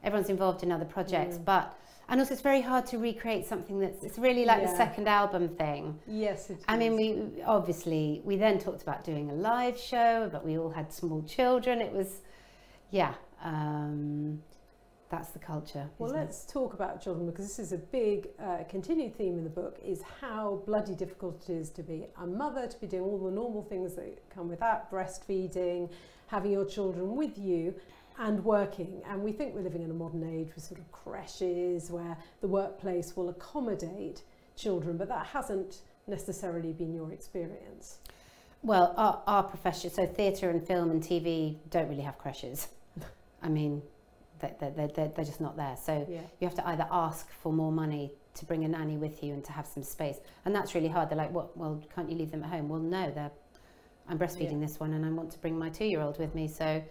Everyone's involved in other projects, Mm. but and also it's very hard to recreate something that's it's really like the second album thing. Yes. I mean, we obviously we then talked about doing a live show, but we all had small children. It was, yeah, um, that's the culture. Well, isn't it? let's talk about children because this is a big uh, continued theme in the book is how bloody difficult it is to be a mother, to be doing all the normal things that come with that, breastfeeding, having your children with you and working. And we think we're living in a modern age with sort of creches where the workplace will accommodate children, but that hasn't necessarily been your experience. Well, our, our profession, so theatre and film and TV don't really have creches. I mean, they- they- they- they're, they're just not there. So Yeah. you have to either ask for more money to bring a nanny with you and to have some space. And that's really hard. They're like, what? Well, can't you leave them at home? Well, no, they're, I'm breastfeeding Yeah. this one and I want to bring my two-year-old with me. So,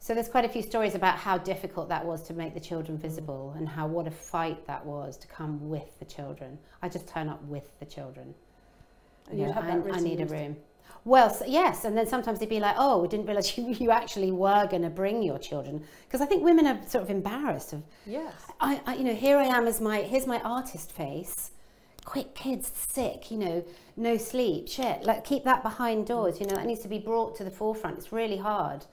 so there's quite a few stories about how difficult that was to make the children Mm. visible and how what a fight that was to come with the children. I just turn up with the children. And you'd Yeah, have that I, I need a room. Well, s yes, and then sometimes they'd be like, "Oh, we didn't realise you, you actually were going to bring your children," because I think women are sort of embarrassed of Yes. I, I, you know, here I am as my, here's my artist face. Quick, kids, sick, you know, no sleep, shit. Like, keep that behind doors, you know, that needs to be brought to the forefront. It's really hard.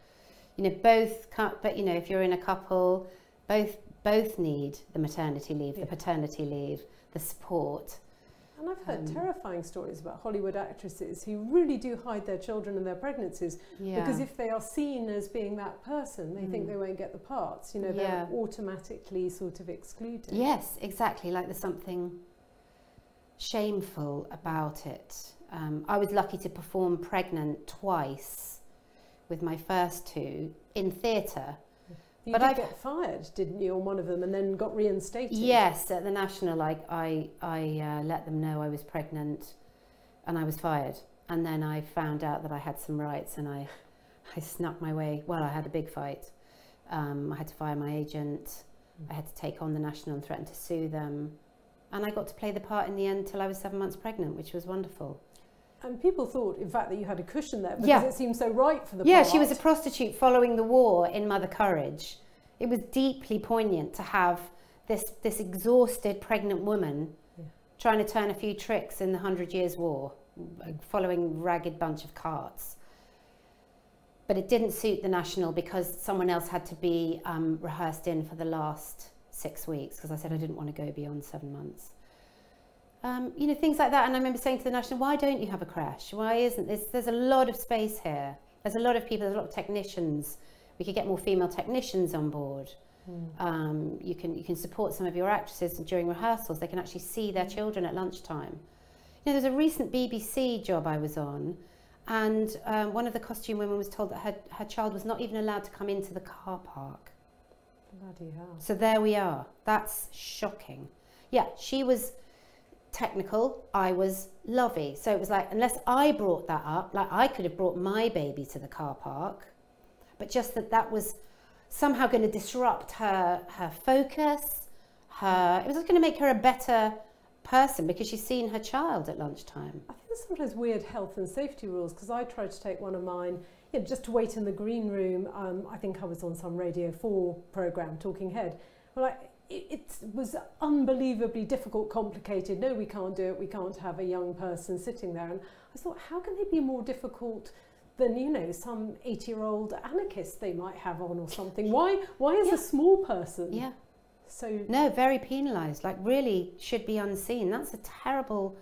You know, both, but, you know, if you're in a couple, both, both need the maternity leave, Yeah. the paternity leave, the support. And I've heard Um, terrifying stories about Hollywood actresses who really do hide their children and their pregnancies Yeah. because if they are seen as being that person, they think Mm. they won't get the parts. You know, Yeah. they're automatically sort of excluded. Yes, exactly. Like there's something shameful about it. Um, I was lucky to perform pregnant twice with my first two in theatre. You But did I've- get fired, didn't you, on one of them, and then got reinstated? Yes, at the National, I, I, I uh, let them know I was pregnant and I was fired. And then I found out that I had some rights and I, I snuck my way. Well, I had a big fight. Um, I had to fire my agent. I had to take on the National and threaten to sue them. And I got to play the part in the end till I was seven months pregnant, which was wonderful. And people thought, in fact, that you had a cushion there because Yeah. it seemed so right for the yeah, part. she was a prostitute following the war in Mother Courage. It was deeply poignant to have this, this exhausted pregnant woman Yeah. trying to turn a few tricks in the Hundred Years' War, following ragged bunch of carts. But it didn't suit the National because someone else had to be um, rehearsed in for the last six weeks because I said I didn't want to go beyond seven months. Um, you know, things like that. And I remember saying to the National, why don't you have a crash? Why isn't this? There's a lot of space here. There's a lot of people, there's a lot of technicians. We could get more female technicians on board. Mm. Um, you can you can support some of your actresses during rehearsals. They can actually see their children at lunchtime. You know, there's a recent BBC job I was on, and um, one of the costume women was told that her, her child was not even allowed to come into the car park. Bloody hell. So there we are. That's shocking. Yeah, she was technical, I was lovey. So it was like, unless I brought that up, like I could have brought my baby to the car park, but just that that was somehow going to disrupt her, her focus, her, it was going to make her a better person because she's seen her child at lunchtime. I think there's sometimes weird health and safety rules because I tried to take one of mine, you know, just to wait in the green room. Um, I think I was on some Radio 4 program, Talking Head. Well, I, it, was unbelievably difficult, complicated. No, we can't do it. We can't have a young person sitting there. And I thought, how can they be more difficult than you know some 80-year-old anarchist they might have on or something? Why? Why is Yeah. a small person Yeah. So No, very penalised. Like really should be unseen. That's a terrible.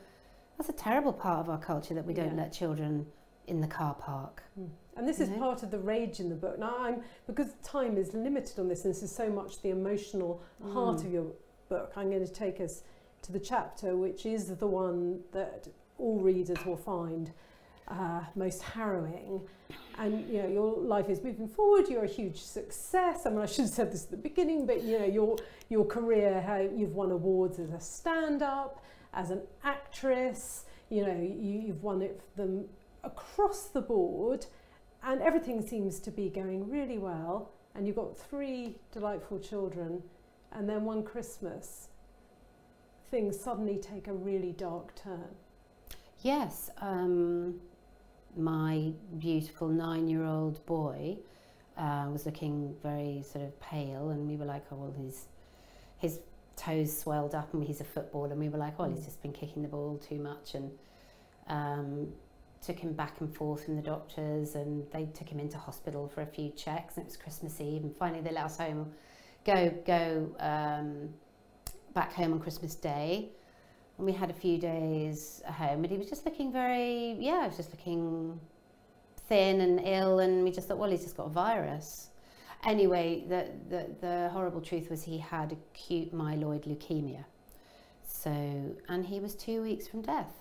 That's a terrible part of our culture that we don't Yeah. let children in the car park. Hmm. And this is No. part of the rage in the book. Now, I'm because time is limited on this, and this is so much the emotional heart Mm. of your book. I'm going to take us to the chapter, which is the one that all readers will find uh, most harrowing. And you know, your life is moving forward. You're a huge success. I mean, I should have said this at the beginning, but you know, your your career, how you've won awards as a stand-up, as an actress. You know, you, you've won it them across the board and everything seems to be going really well and you've got three delightful children and then one christmas things suddenly take a really dark turn Yes, um, my beautiful nine-year-old boy uh, was looking very sort of pale, and we were like, "Oh well, his his toes swelled up, and he's a footballer." And we were like, "Oh, he's Mm. just been kicking the ball too much," and um, took him back and forth from the doctors, and they took him into hospital for a few checks. And it was Christmas Eve, and finally they let us home, go go um, back home on Christmas Day. And we had a few days at home, and he was just looking very, yeah, he was just looking thin and ill, and we just thought, well, he's just got a virus. Anyway, the, the, the horrible truth was he had acute myeloid leukemia. So, and he was two weeks from death.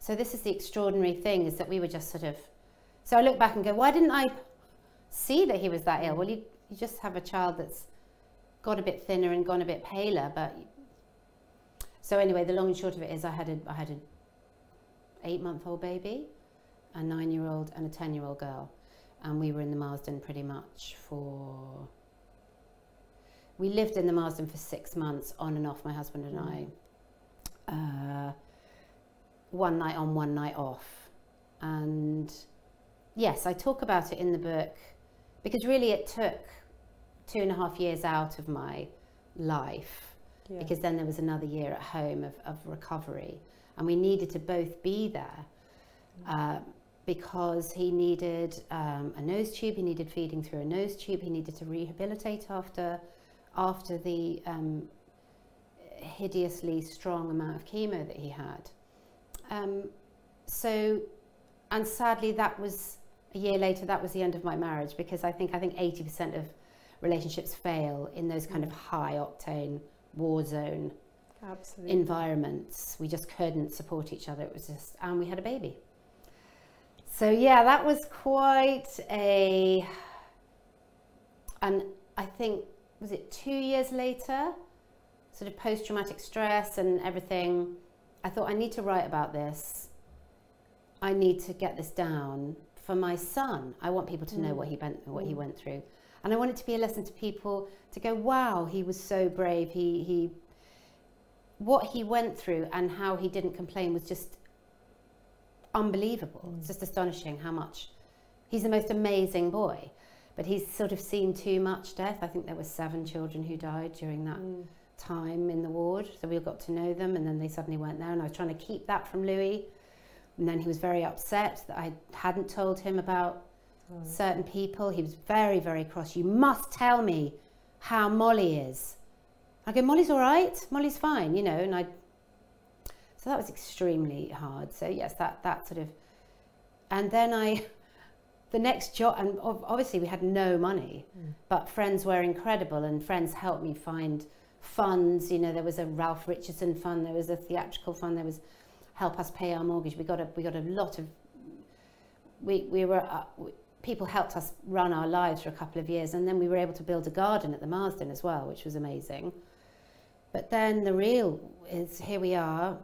So this is the extraordinary thing is that we were just sort of, so I look back and go, why didn't I see that he was that ill? Well, you, you just have a child that's got a bit thinner and gone a bit paler, but so anyway, the long and short of it is, I had a I had a eight month old baby, a nine year old, and a ten year old girl, and we were in the Marsden pretty much for. We lived in the Marsden for six months, on and off. My husband and I. Uh, one night on, one night off, and yes, I talk about it in the book because really it took two and a half years out of my life yeah. because then there was another year at home of, of recovery. And we needed to both be there uh, because he needed um, a nose tube he needed feeding through a nose tube he needed to rehabilitate after after the um, hideously strong amount of chemo that he had um, so and sadly that was a year later that was the end of my marriage because i think i think 80% of relationships fail in those kind of high octane war zone absolutely environments. We just couldn't support each other. It was just, and we had a baby. So yeah, that was quite a, and I think was it two years later, sort of post-traumatic stress and everything. I thought I need to write about this. I need to get this down for my son. I want people to know Mm. what he went what he Mm. went through, and I want it to be a lesson to people to go, wow, he was so brave. He he what he went through and how he didn't complain was just unbelievable. It's Mm. just astonishing how much he's the most amazing boy. But he's sort of seen too much death. I think there were seven children who died during that Mm. Time in the ward. So we got to know them and then they suddenly weren't there. And I was trying to keep that from Louis. And then he was very upset that I hadn't told him about Right. certain people. He was very, very cross. You must tell me how Molly is. I go, Molly's all right. Molly's fine, you know. And I, so that was extremely hard. So yes, that that sort of, and then I, the next job, and obviously we had no money, Mm. but friends were incredible, and friends helped me find funds. You know, there was a Ralph Richardson fund, there was a theatrical fund, there was help us pay our mortgage. We got a we got a lot of. We we were. Uh, we, people helped us run our lives for a couple of years and then we were able to build a garden at the Marsden as well which was amazing but then the real is here we are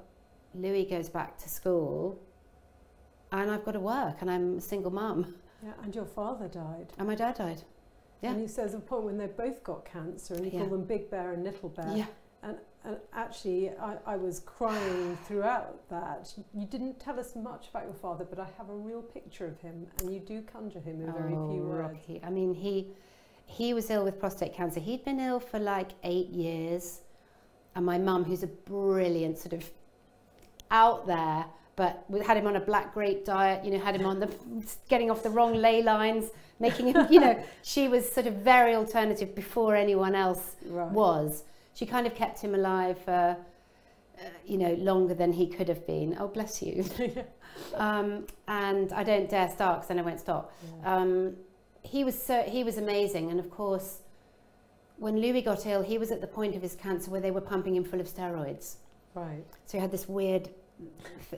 Louis goes back to school and I've got to work and I'm a single mum yeah and your father died and my dad died Yeah. and he says a point when they both got cancer and he Yeah. called them big bear and little bear yeah And actually, I, I was crying throughout that. You didn't tell us much about your father, but I have a real picture of him, and you do conjure him in very oh, few words. Rocky. I mean he he was ill with prostate cancer he'd been ill for like eight years and my mum who's a brilliant sort of out there but we had him on a black grape diet, you know, had him on the getting off the wrong ley lines, making him, you know, she was sort of very alternative before anyone else Right. was. She kind of kept him alive for, uh, you know, longer than he could have been. Oh, bless you. um, and I don't dare start because then I won't stop. Yeah. Um, he was so he was amazing, and of course, when Louis got ill, he was at the point of his cancer where they were pumping him full of steroids. Right. So he had this weird.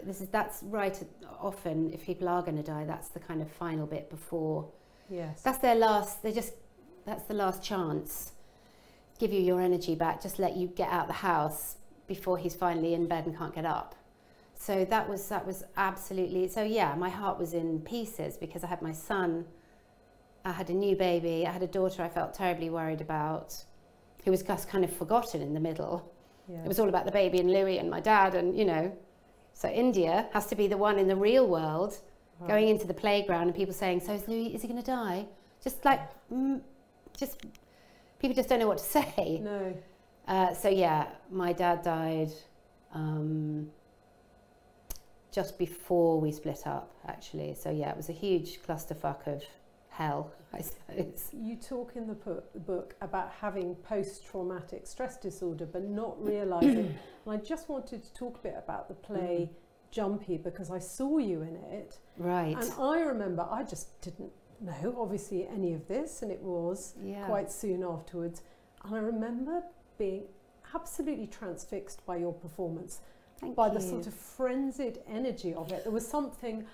This is that's right. Often, if people are going to die, that's the kind of final bit before. Yes. That's their last. They just. That's the last chance. Give you your energy back. Just let you get out the house before he's finally in bed and can't get up. So that was that was absolutely. So yeah, my heart was in pieces because I had my son. I had a new baby. I had a daughter I felt terribly worried about, who was just kind of forgotten in the middle. It was all about the baby and Louis and my dad, and you know. So India has to be the one in the real world Right. going into the playground and people saying, "So is Louis? Is he going to die?" Just like, mm, just people just don't know what to say. No. Uh, so yeah, my dad died um, just before we split up, actually. So yeah, it was a huge clusterfuck of hell, I suppose. You talk in the book, book about having post-traumatic stress disorder, but not realizing. and I just wanted to talk a bit about the play mm. Jumpy because I saw you in it, Right. and I remember I just didn't know obviously any of this, and it was yeah. quite soon afterwards, and I remember being absolutely transfixed by your performance. Thank by you. the sort of frenzied energy of it. There was something,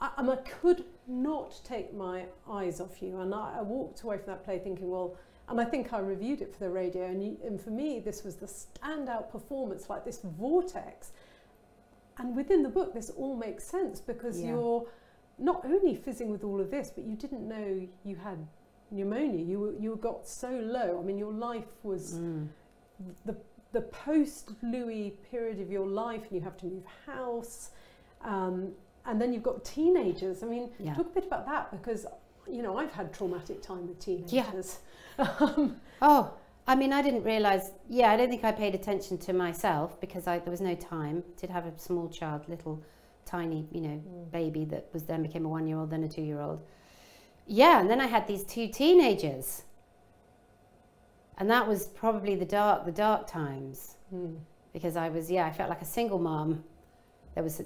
I, and I could not take my eyes off you. And I, I walked away from that play thinking, well, and I think I reviewed it for the radio, and, you, and for me, this was the standout performance, like this vortex. And within the book, this all makes sense because Yeah. you're not only fizzing with all of this, but you didn't know you had pneumonia. You were, you got so low. I mean, your life was Mm. the the post Louis period of your life, and you have to move house, um, and then you've got teenagers. I mean, Yeah. talk a bit about that because you know I've had traumatic time with Yeah. teenagers. um, Oh, I mean, I didn't realise. Yeah, I don't think I paid attention to myself because I, there was no time. Did have a small child, little, tiny, you know, baby that was then became a one-year-old, then a two-year-old. Yeah, and then I had these two teenagers, and that was probably the dark, the dark times mm, because I was, yeah, I felt like a single mom. There was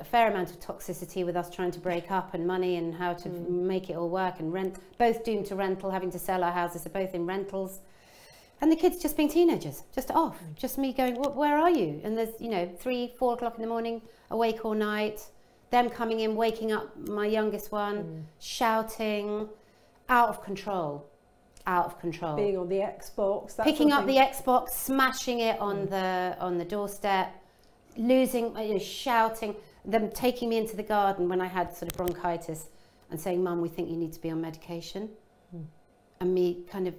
a fair amount of toxicity with us trying to break up and money and how to Mm. make it all work and rent, both doomed to rental, having to sell our houses, are both in rentals. And the kids just being teenagers, just off, just me going, where are you? And there's, you know, three, four o'clock in the morning, awake all night, them coming in, waking up my youngest one, mm. shouting, out of control, out of control being on the Xbox, picking up the. Xbox, smashing it on the on the doorstep, losing, uh, you know, shouting, them taking me into the garden when I had sort of bronchitis, and saying, "Mum, we think you need to be on medication," Hmm. and me kind of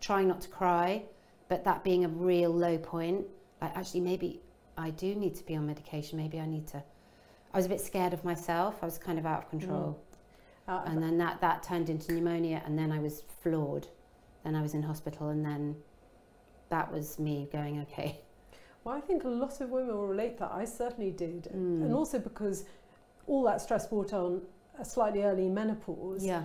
trying not to cry, but that being a real low point. Like, actually, maybe I do need to be on medication. Maybe I need to. I was a bit scared of myself. I was kind of out of control Uh, and then that that turned into pneumonia and then I was floored then I was in hospital and then that was me going okay well, I think a lot of women will relate to that. I certainly did, Mm. and also because all that stress brought on a slightly early menopause. yeah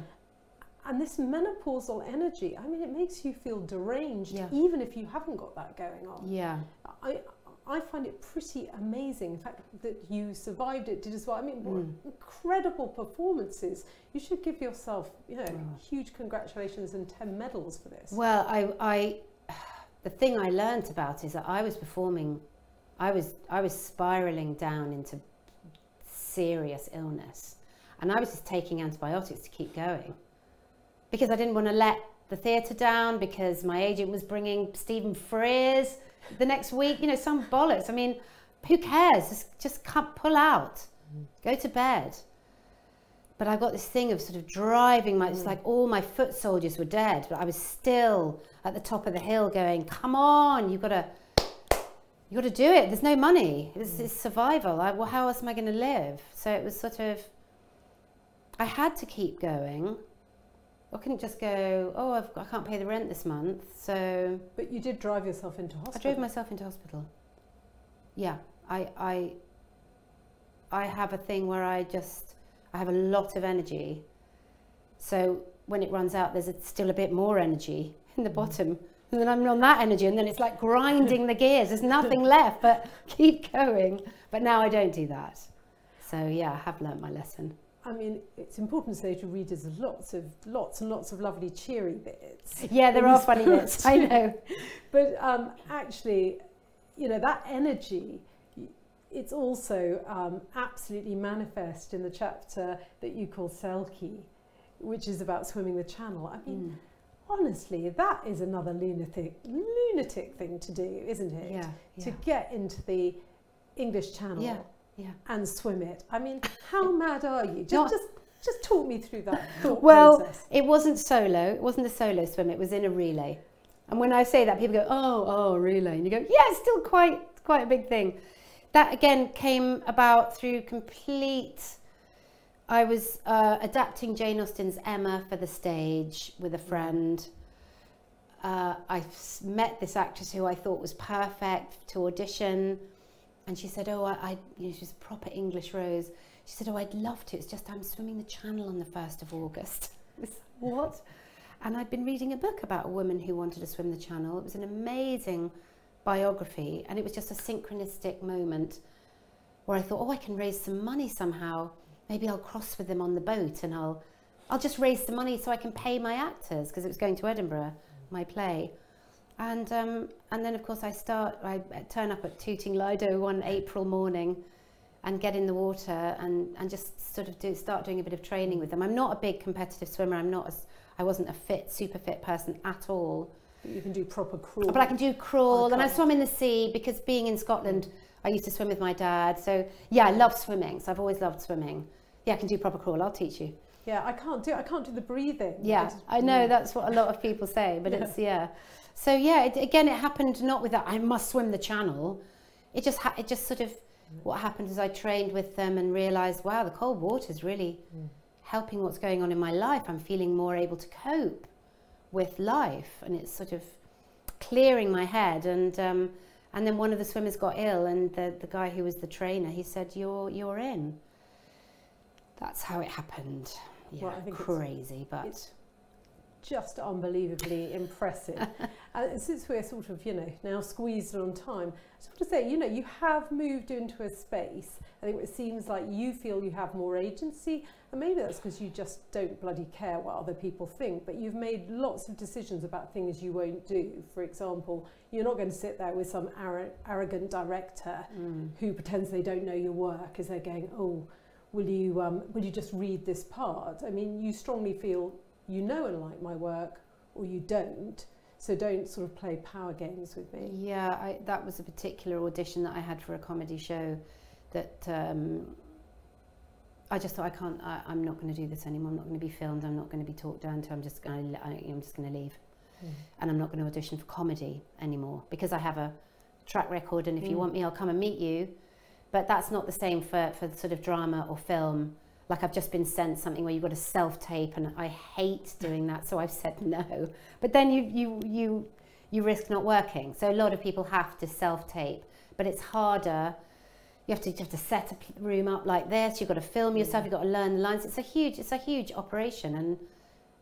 And this menopausal energy, I mean, it makes you feel deranged, Yeah. even if you haven't got that going on. yeah I, I find it pretty amazing, in fact, that you survived it, did as well. I mean, what Mm. incredible performances. You should give yourself, you know, huge congratulations and 10 medals for this. well I I the thing I learnt about is that I was performing I was I was spiraling down into serious illness. And I was just taking antibiotics to keep going because I didn't want to let the theatre down because my agent was bringing Stephen Frears the next week you know some bollocks. I mean who cares? Just just cut, pull out. Mm. Go to bed but I got this thing of sort of driving my, it's Mm. like all my foot soldiers were dead, but I was still at the top of the hill going, come on, you've got to, you got to do it. There's no money. It's, it's survival. I, well, how else am I going to live? So it was sort of, I had to keep going. I couldn't just go, oh, I've, I can't pay the rent this month. So But you did drive yourself into hospital. I drove myself into hospital. Yeah, I, I, I have a thing where I just I have a lot of energy. So when it runs out, there's a, still a bit more energy in the mm. bottom. And then I'm on that energy, and then it's like grinding the gears. There's nothing left but keep going. But now I don't do that. So yeah, I have learnt my lesson. I mean, it's important to say to readers lots of lots and lots of lovely cheery bits. Yeah, there are funny bits. I know, but um, actually, you know that energy. It's also um, absolutely manifest in the chapter that you call Selkie, which is about swimming the channel. I mean, mm. honestly, that is another lunatic lunatic thing to do, isn't it? Yeah. To get into the English Channel. Yeah yeah. and swim it. I mean, how mad are you? Just, just, just talk me through that well, process. it wasn't solo. It wasn't a solo swim. It was in a relay. And when I say that, people go, "Oh, oh, relay," and you go, "Yeah, it's still quite, quite a big thing." That again came about through complete. I was uh, adapting Jane Austen's Emma for the stage with a friend. Uh, I met this actress who I thought was perfect to audition and she said, oh, I, I you know, she's a proper English Rose. She said, oh, I'd love to. It's just I'm swimming the channel on the 1st of August. what? And I'd been reading a book about a woman who wanted to swim the channel. It was an amazing biography, and it was just a synchronistic moment where I thought, oh, I can raise some money somehow. Maybe I'll cross with them on the boat and I'll, I'll just raise some money so I can pay my actors because it was going to Edinburgh, my play. And, um, and then, of course, I start, I turn up at Tooting Lido one April morning and get in the water and, and just sort of do, start doing a bit of training with them. I'm not a big competitive swimmer. I'm not as, I wasn't a fit, super fit person at all. You can do proper crawl. But I can do crawl and I swim in the sea because being in Scotland, I used to swim with my dad. So yeah, I love swimming. So I've always loved swimming. Yeah, I can do proper crawl. I'll teach you. Yeah, I can't do I can't do the breathing. Yeah, I, I know that's what a lot of people say, but yeah. it's yeah. So yeah, it, again, it happened not with that. I must swim the channel. It just ha- it just sort of what happened is I trained with them and realised, wow, the cold water is really mm. helping what's going on in my life. I'm feeling more able to cope with life, and it's sort of clearing my head. And um, and then one of the swimmers got ill, and the the guy who was the trainer, he said, "You're you're in." That's how it happened. Yeah, well, crazy, but just unbelievably impressive. and since we're sort of, you know, now squeezed on time, I just want to say, you know, you have moved into a space. I think it seems like you feel you have more agency, and maybe that's because you just don't bloody care what other people think, but you've made lots of decisions about things you won't do. For example, you're not going to sit there with some arrogant director mm. who pretends they don't know your work as they're going, oh, will you, um, will you just read this part? I mean, you strongly feel you know and like my work or you don't. So don't sort of play power games with me. Yeah, I, that was a particular audition that I had for a comedy show that um, I just thought I can't. I, am not going to do this anymore. I'm not going to be filmed. I'm not going to be talked down to. I'm just going. I'm just going to leave, mm. and I'm not going to audition for comedy anymore because I have a track record. And if mm. you want me, I'll come and meet you. But that's not the same for for sort of drama or film like I've just been sent something where you've got to self-tape and I hate doing that so I've said no. But then you you you you risk not working. So a lot of people have to self-tape but it's harder. You have to you have to set a room up like this. You've got to film yourself. You've got to learn the lines. It's a huge it's a huge operation and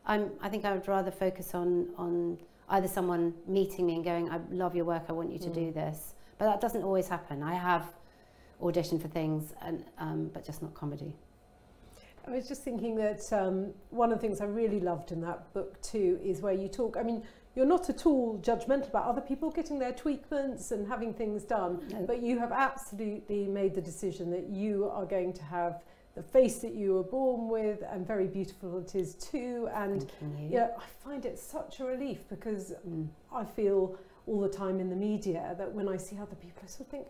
I'm I think I would rather focus on on either someone meeting me and going I love your work. I want you to mm. do this. But that doesn't always happen. I have auditioned for things and um, but just not comedy I was just thinking that um, one of the things I really loved in that book too is where you talk, I mean, you're not at all judgmental about other people getting their tweakments and having things done, no. but you have absolutely made the decision that you are going to have the face that you were born with and very beautiful it is too and yeah I find it such a relief because mm. I feel all the time in the media that when I see other people I sort of think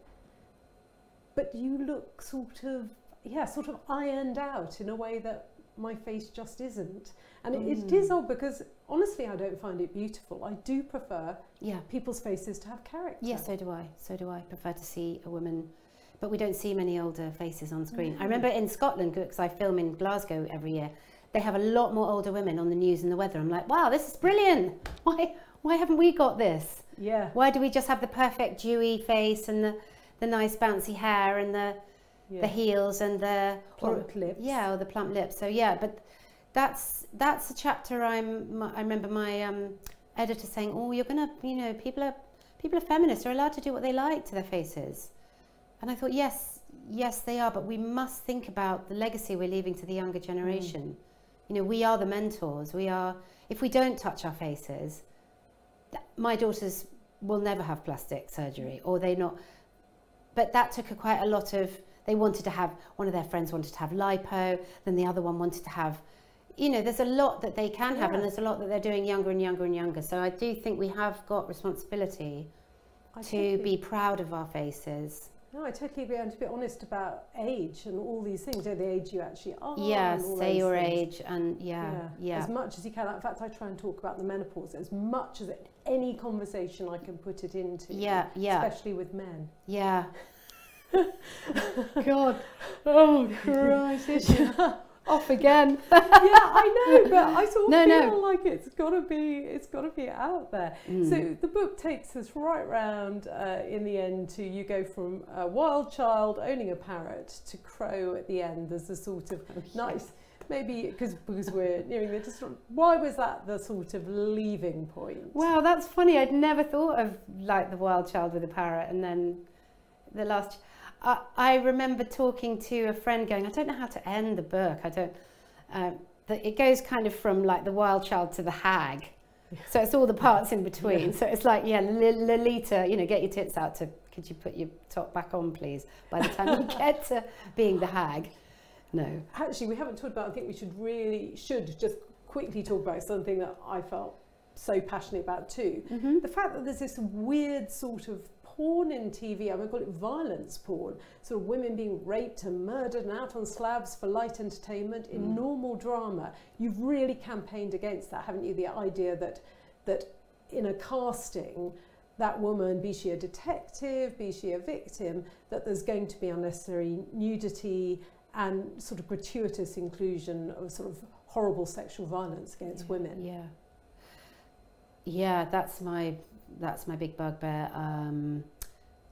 but you look sort of yeah, sort of ironed out in a way that my face just isn't. And mm. it, it is mm. odd because honestly, I don't find it beautiful. I do prefer yeah. people's faces to have character. Yes, so do I. So do I. Prefer to see a woman, but we don't see many older faces on screen. Mm. I remember in Scotland, because I film in Glasgow every year, they have a lot more older women on the news and the weather. I'm like, wow, this is brilliant. Why, why haven't we got this? Yeah. Why do we just have the perfect dewy face and the, the nice bouncy hair and the Yeah. the heels and the or- Plump lips. yeah, or the plump lips. So yeah, but that's that's a chapter I'm. my- I remember my um, editor saying, "Oh, you're gonna, you know, people are people are feminists. They're allowed to do what they like to their faces." And I thought, yes, yes, they are, but we must think about the legacy we're leaving to the younger generation. You know, we are the mentors. We are. If we don't touch our faces, my daughters will never have plastic surgery, or they not. But that took a quite a lot of. They wanted to have one of their friends wanted to have lipo, then the other one wanted to have. You know, there's a lot that they can have, and there's a lot that they're doing younger and younger and younger. So I do think we have got responsibility I to be proud of our faces. No, I totally agree. And to be honest about age and all these things, you know, the age you actually are. yeah, say your things. age, and yeah, yeah, As much as you can. In fact, I try and talk about the menopause as much as any conversation I can put it into. yeah, yeah, Especially with men. yeah. God, oh Christ, off again. yeah, I know, but I sort of No, feel no. like it's got to be, it's got to be out there. Mm. So the book takes us right round uh, in the end to you go from a wild child owning a parrot to crow at the end. There's a sort of nice, maybe because because we're nearing the just why was that the sort of leaving point? Wow, that's funny. I'd never thought of like the wild child with a parrot, and then the last. I, I remember talking to a friend, going, "I don't know how to end the book. I don't." Um, that it goes kind of from like the wild child to the hag, so it's all the parts in between. Yeah. So it's like, yeah, L- Lolita, you know, get your tits out to. Could you put your top back on, please? By the time you get to being the hag, no. Actually, we haven't talked about. I think we should really should just quickly talk about something that I felt so passionate about too. Mm-hmm. The fact that there's this weird sort of porn in TV, going to call it violence porn, sort of women being raped and murdered and out on slabs for light entertainment in Mm. normal drama. You've really campaigned against that, haven't you? The idea that that in a casting, that woman, be she a detective, be she a victim, that there's going to be unnecessary nudity and sort of gratuitous inclusion of sort of horrible sexual violence against women. Yeah. Yeah, that's my that's my big bugbear. Um,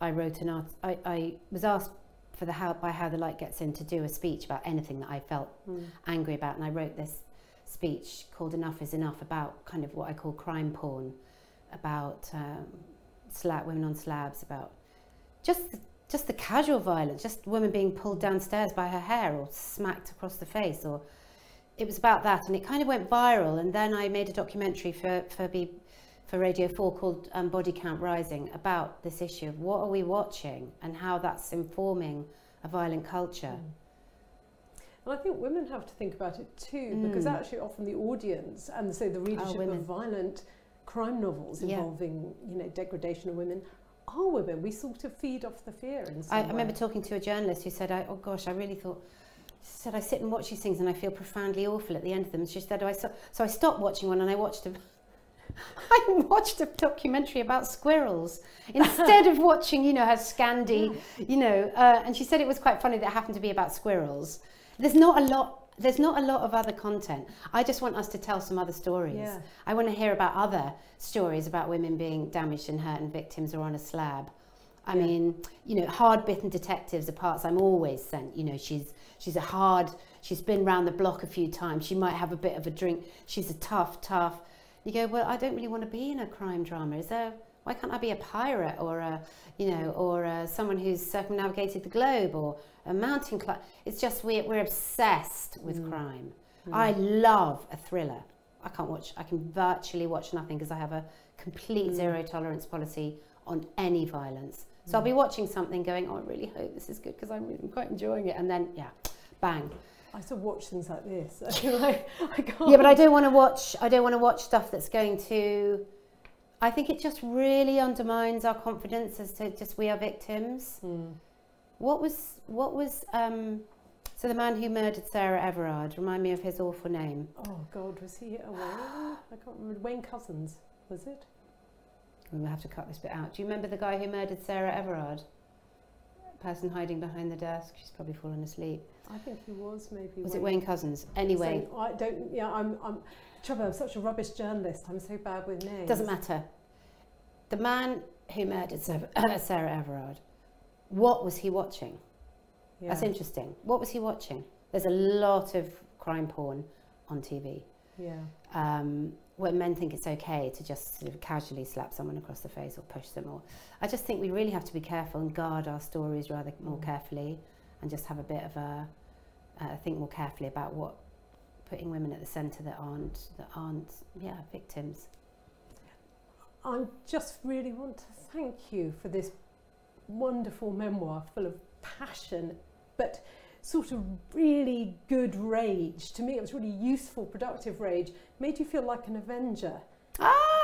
I wrote an art. I, I was asked for the how by how the light gets in to do a speech about anything that I felt Mm. angry about, and I wrote this speech called "Enough Is Enough" about kind of what I call crime porn, about um, slab women on slabs, about just the, just the casual violence, just women being pulled downstairs by her hair or smacked across the face, or it was about that, and it kind of went viral. And then I made a documentary for for B, for Radio Four called um, Body Count Rising about this issue of what are we watching and how that's informing a violent culture. Mm. And I think women have to think about it too, because Mm. actually often the audience and say the readership of violent crime novels Yeah. involving you know degradation of women are women. We sort of feed off the fear in I, I remember talking to a journalist who said, I, "Oh gosh, I really thought." She said, "I sit and watch these things and I feel profoundly awful at the end of them." She said, "I so, so I stopped watching one and I watched a." I watched a documentary about squirrels instead of watching, you know, her Scandi, you know. Uh, and she said it was quite funny that it happened to be about squirrels. There's not a lot. There's not a lot of other content. I just want us to tell some other stories. Yeah. I want to hear about other stories about women being damaged and hurt and victims or on a slab. I Yeah. mean, you know, hard-bitten detectives are parts I'm always sent. You know, she's she's a hard. She's been round the block a few times. She might have a bit of a drink. She's a tough, tough. You go, well, I don't really want to be in a crime drama. Is there? Why can't I be a pirate or a, you know, or uh someone who's circumnavigated the globe or a mountain climber? It's just we're we're obsessed with Mm. crime. Mm. I love a thriller. I can't watch. I can virtually watch nothing because I have a complete Mm. zero tolerance policy on any violence. So I'll Mm. be watching something, going, "Oh, I really hope this is good because I'm, really, quite enjoying it," and then, yeah, bang. I sort of watch things like this. I, I can't. Yeah, but I don't want to watch. I don't want to watch stuff that's going to. I think it just really undermines our confidence as to just we are victims. Mm. What was what was um, so the man who murdered Sarah Everard? Remind me of his awful name. Oh God, was he a Wayne? I can't remember. Wayne Couzens, was it? We'll have to cut this bit out. Do you remember the guy who murdered Sarah Everard? Person hiding behind the desk. She's probably fallen asleep. I think he was maybe. Was it Wayne Couzens? Anyway, So I don't. Yeah, I'm. I'm. Trouble. I'm such a rubbish journalist. I'm so bad with names. doesn't matter. The man who murdered Sarah, Sarah Everard. What was he watching? Yeah. That's interesting. What was he watching? There's a lot of crime porn on TV. Yeah. Um, where men think it's okay to just sort of casually slap someone across the face or push them or I just think we really have to be careful and guard our stories rather more Mm. carefully and just have a bit of a uh, think more carefully about what putting women at the centre that aren't that aren't yeah victims. I just really want to thank you for this wonderful memoir full of passion, but sort of really good rage. To me, it was really useful, productive rage. Made you feel like an Avenger.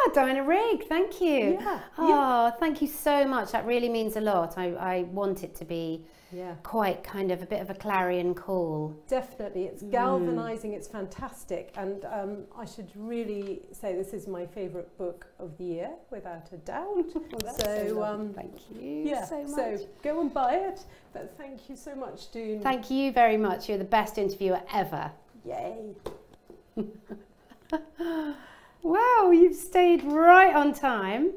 Ah, Diana Rigg, thank you. Yeah. Oh, thank you so much. That really means a lot. I, I want it to be Yeah. quite kind of a bit of a clarion call. Definitely, it's Mm. galvanizing, it's fantastic, and um, I should really say this is my favourite book of the year, without a doubt. so, um, thank you yeah, so much. so go and buy it. But thank you so much, Doon. Thank you very much. You're the best interviewer ever. Yay! Wow, you've stayed right on time.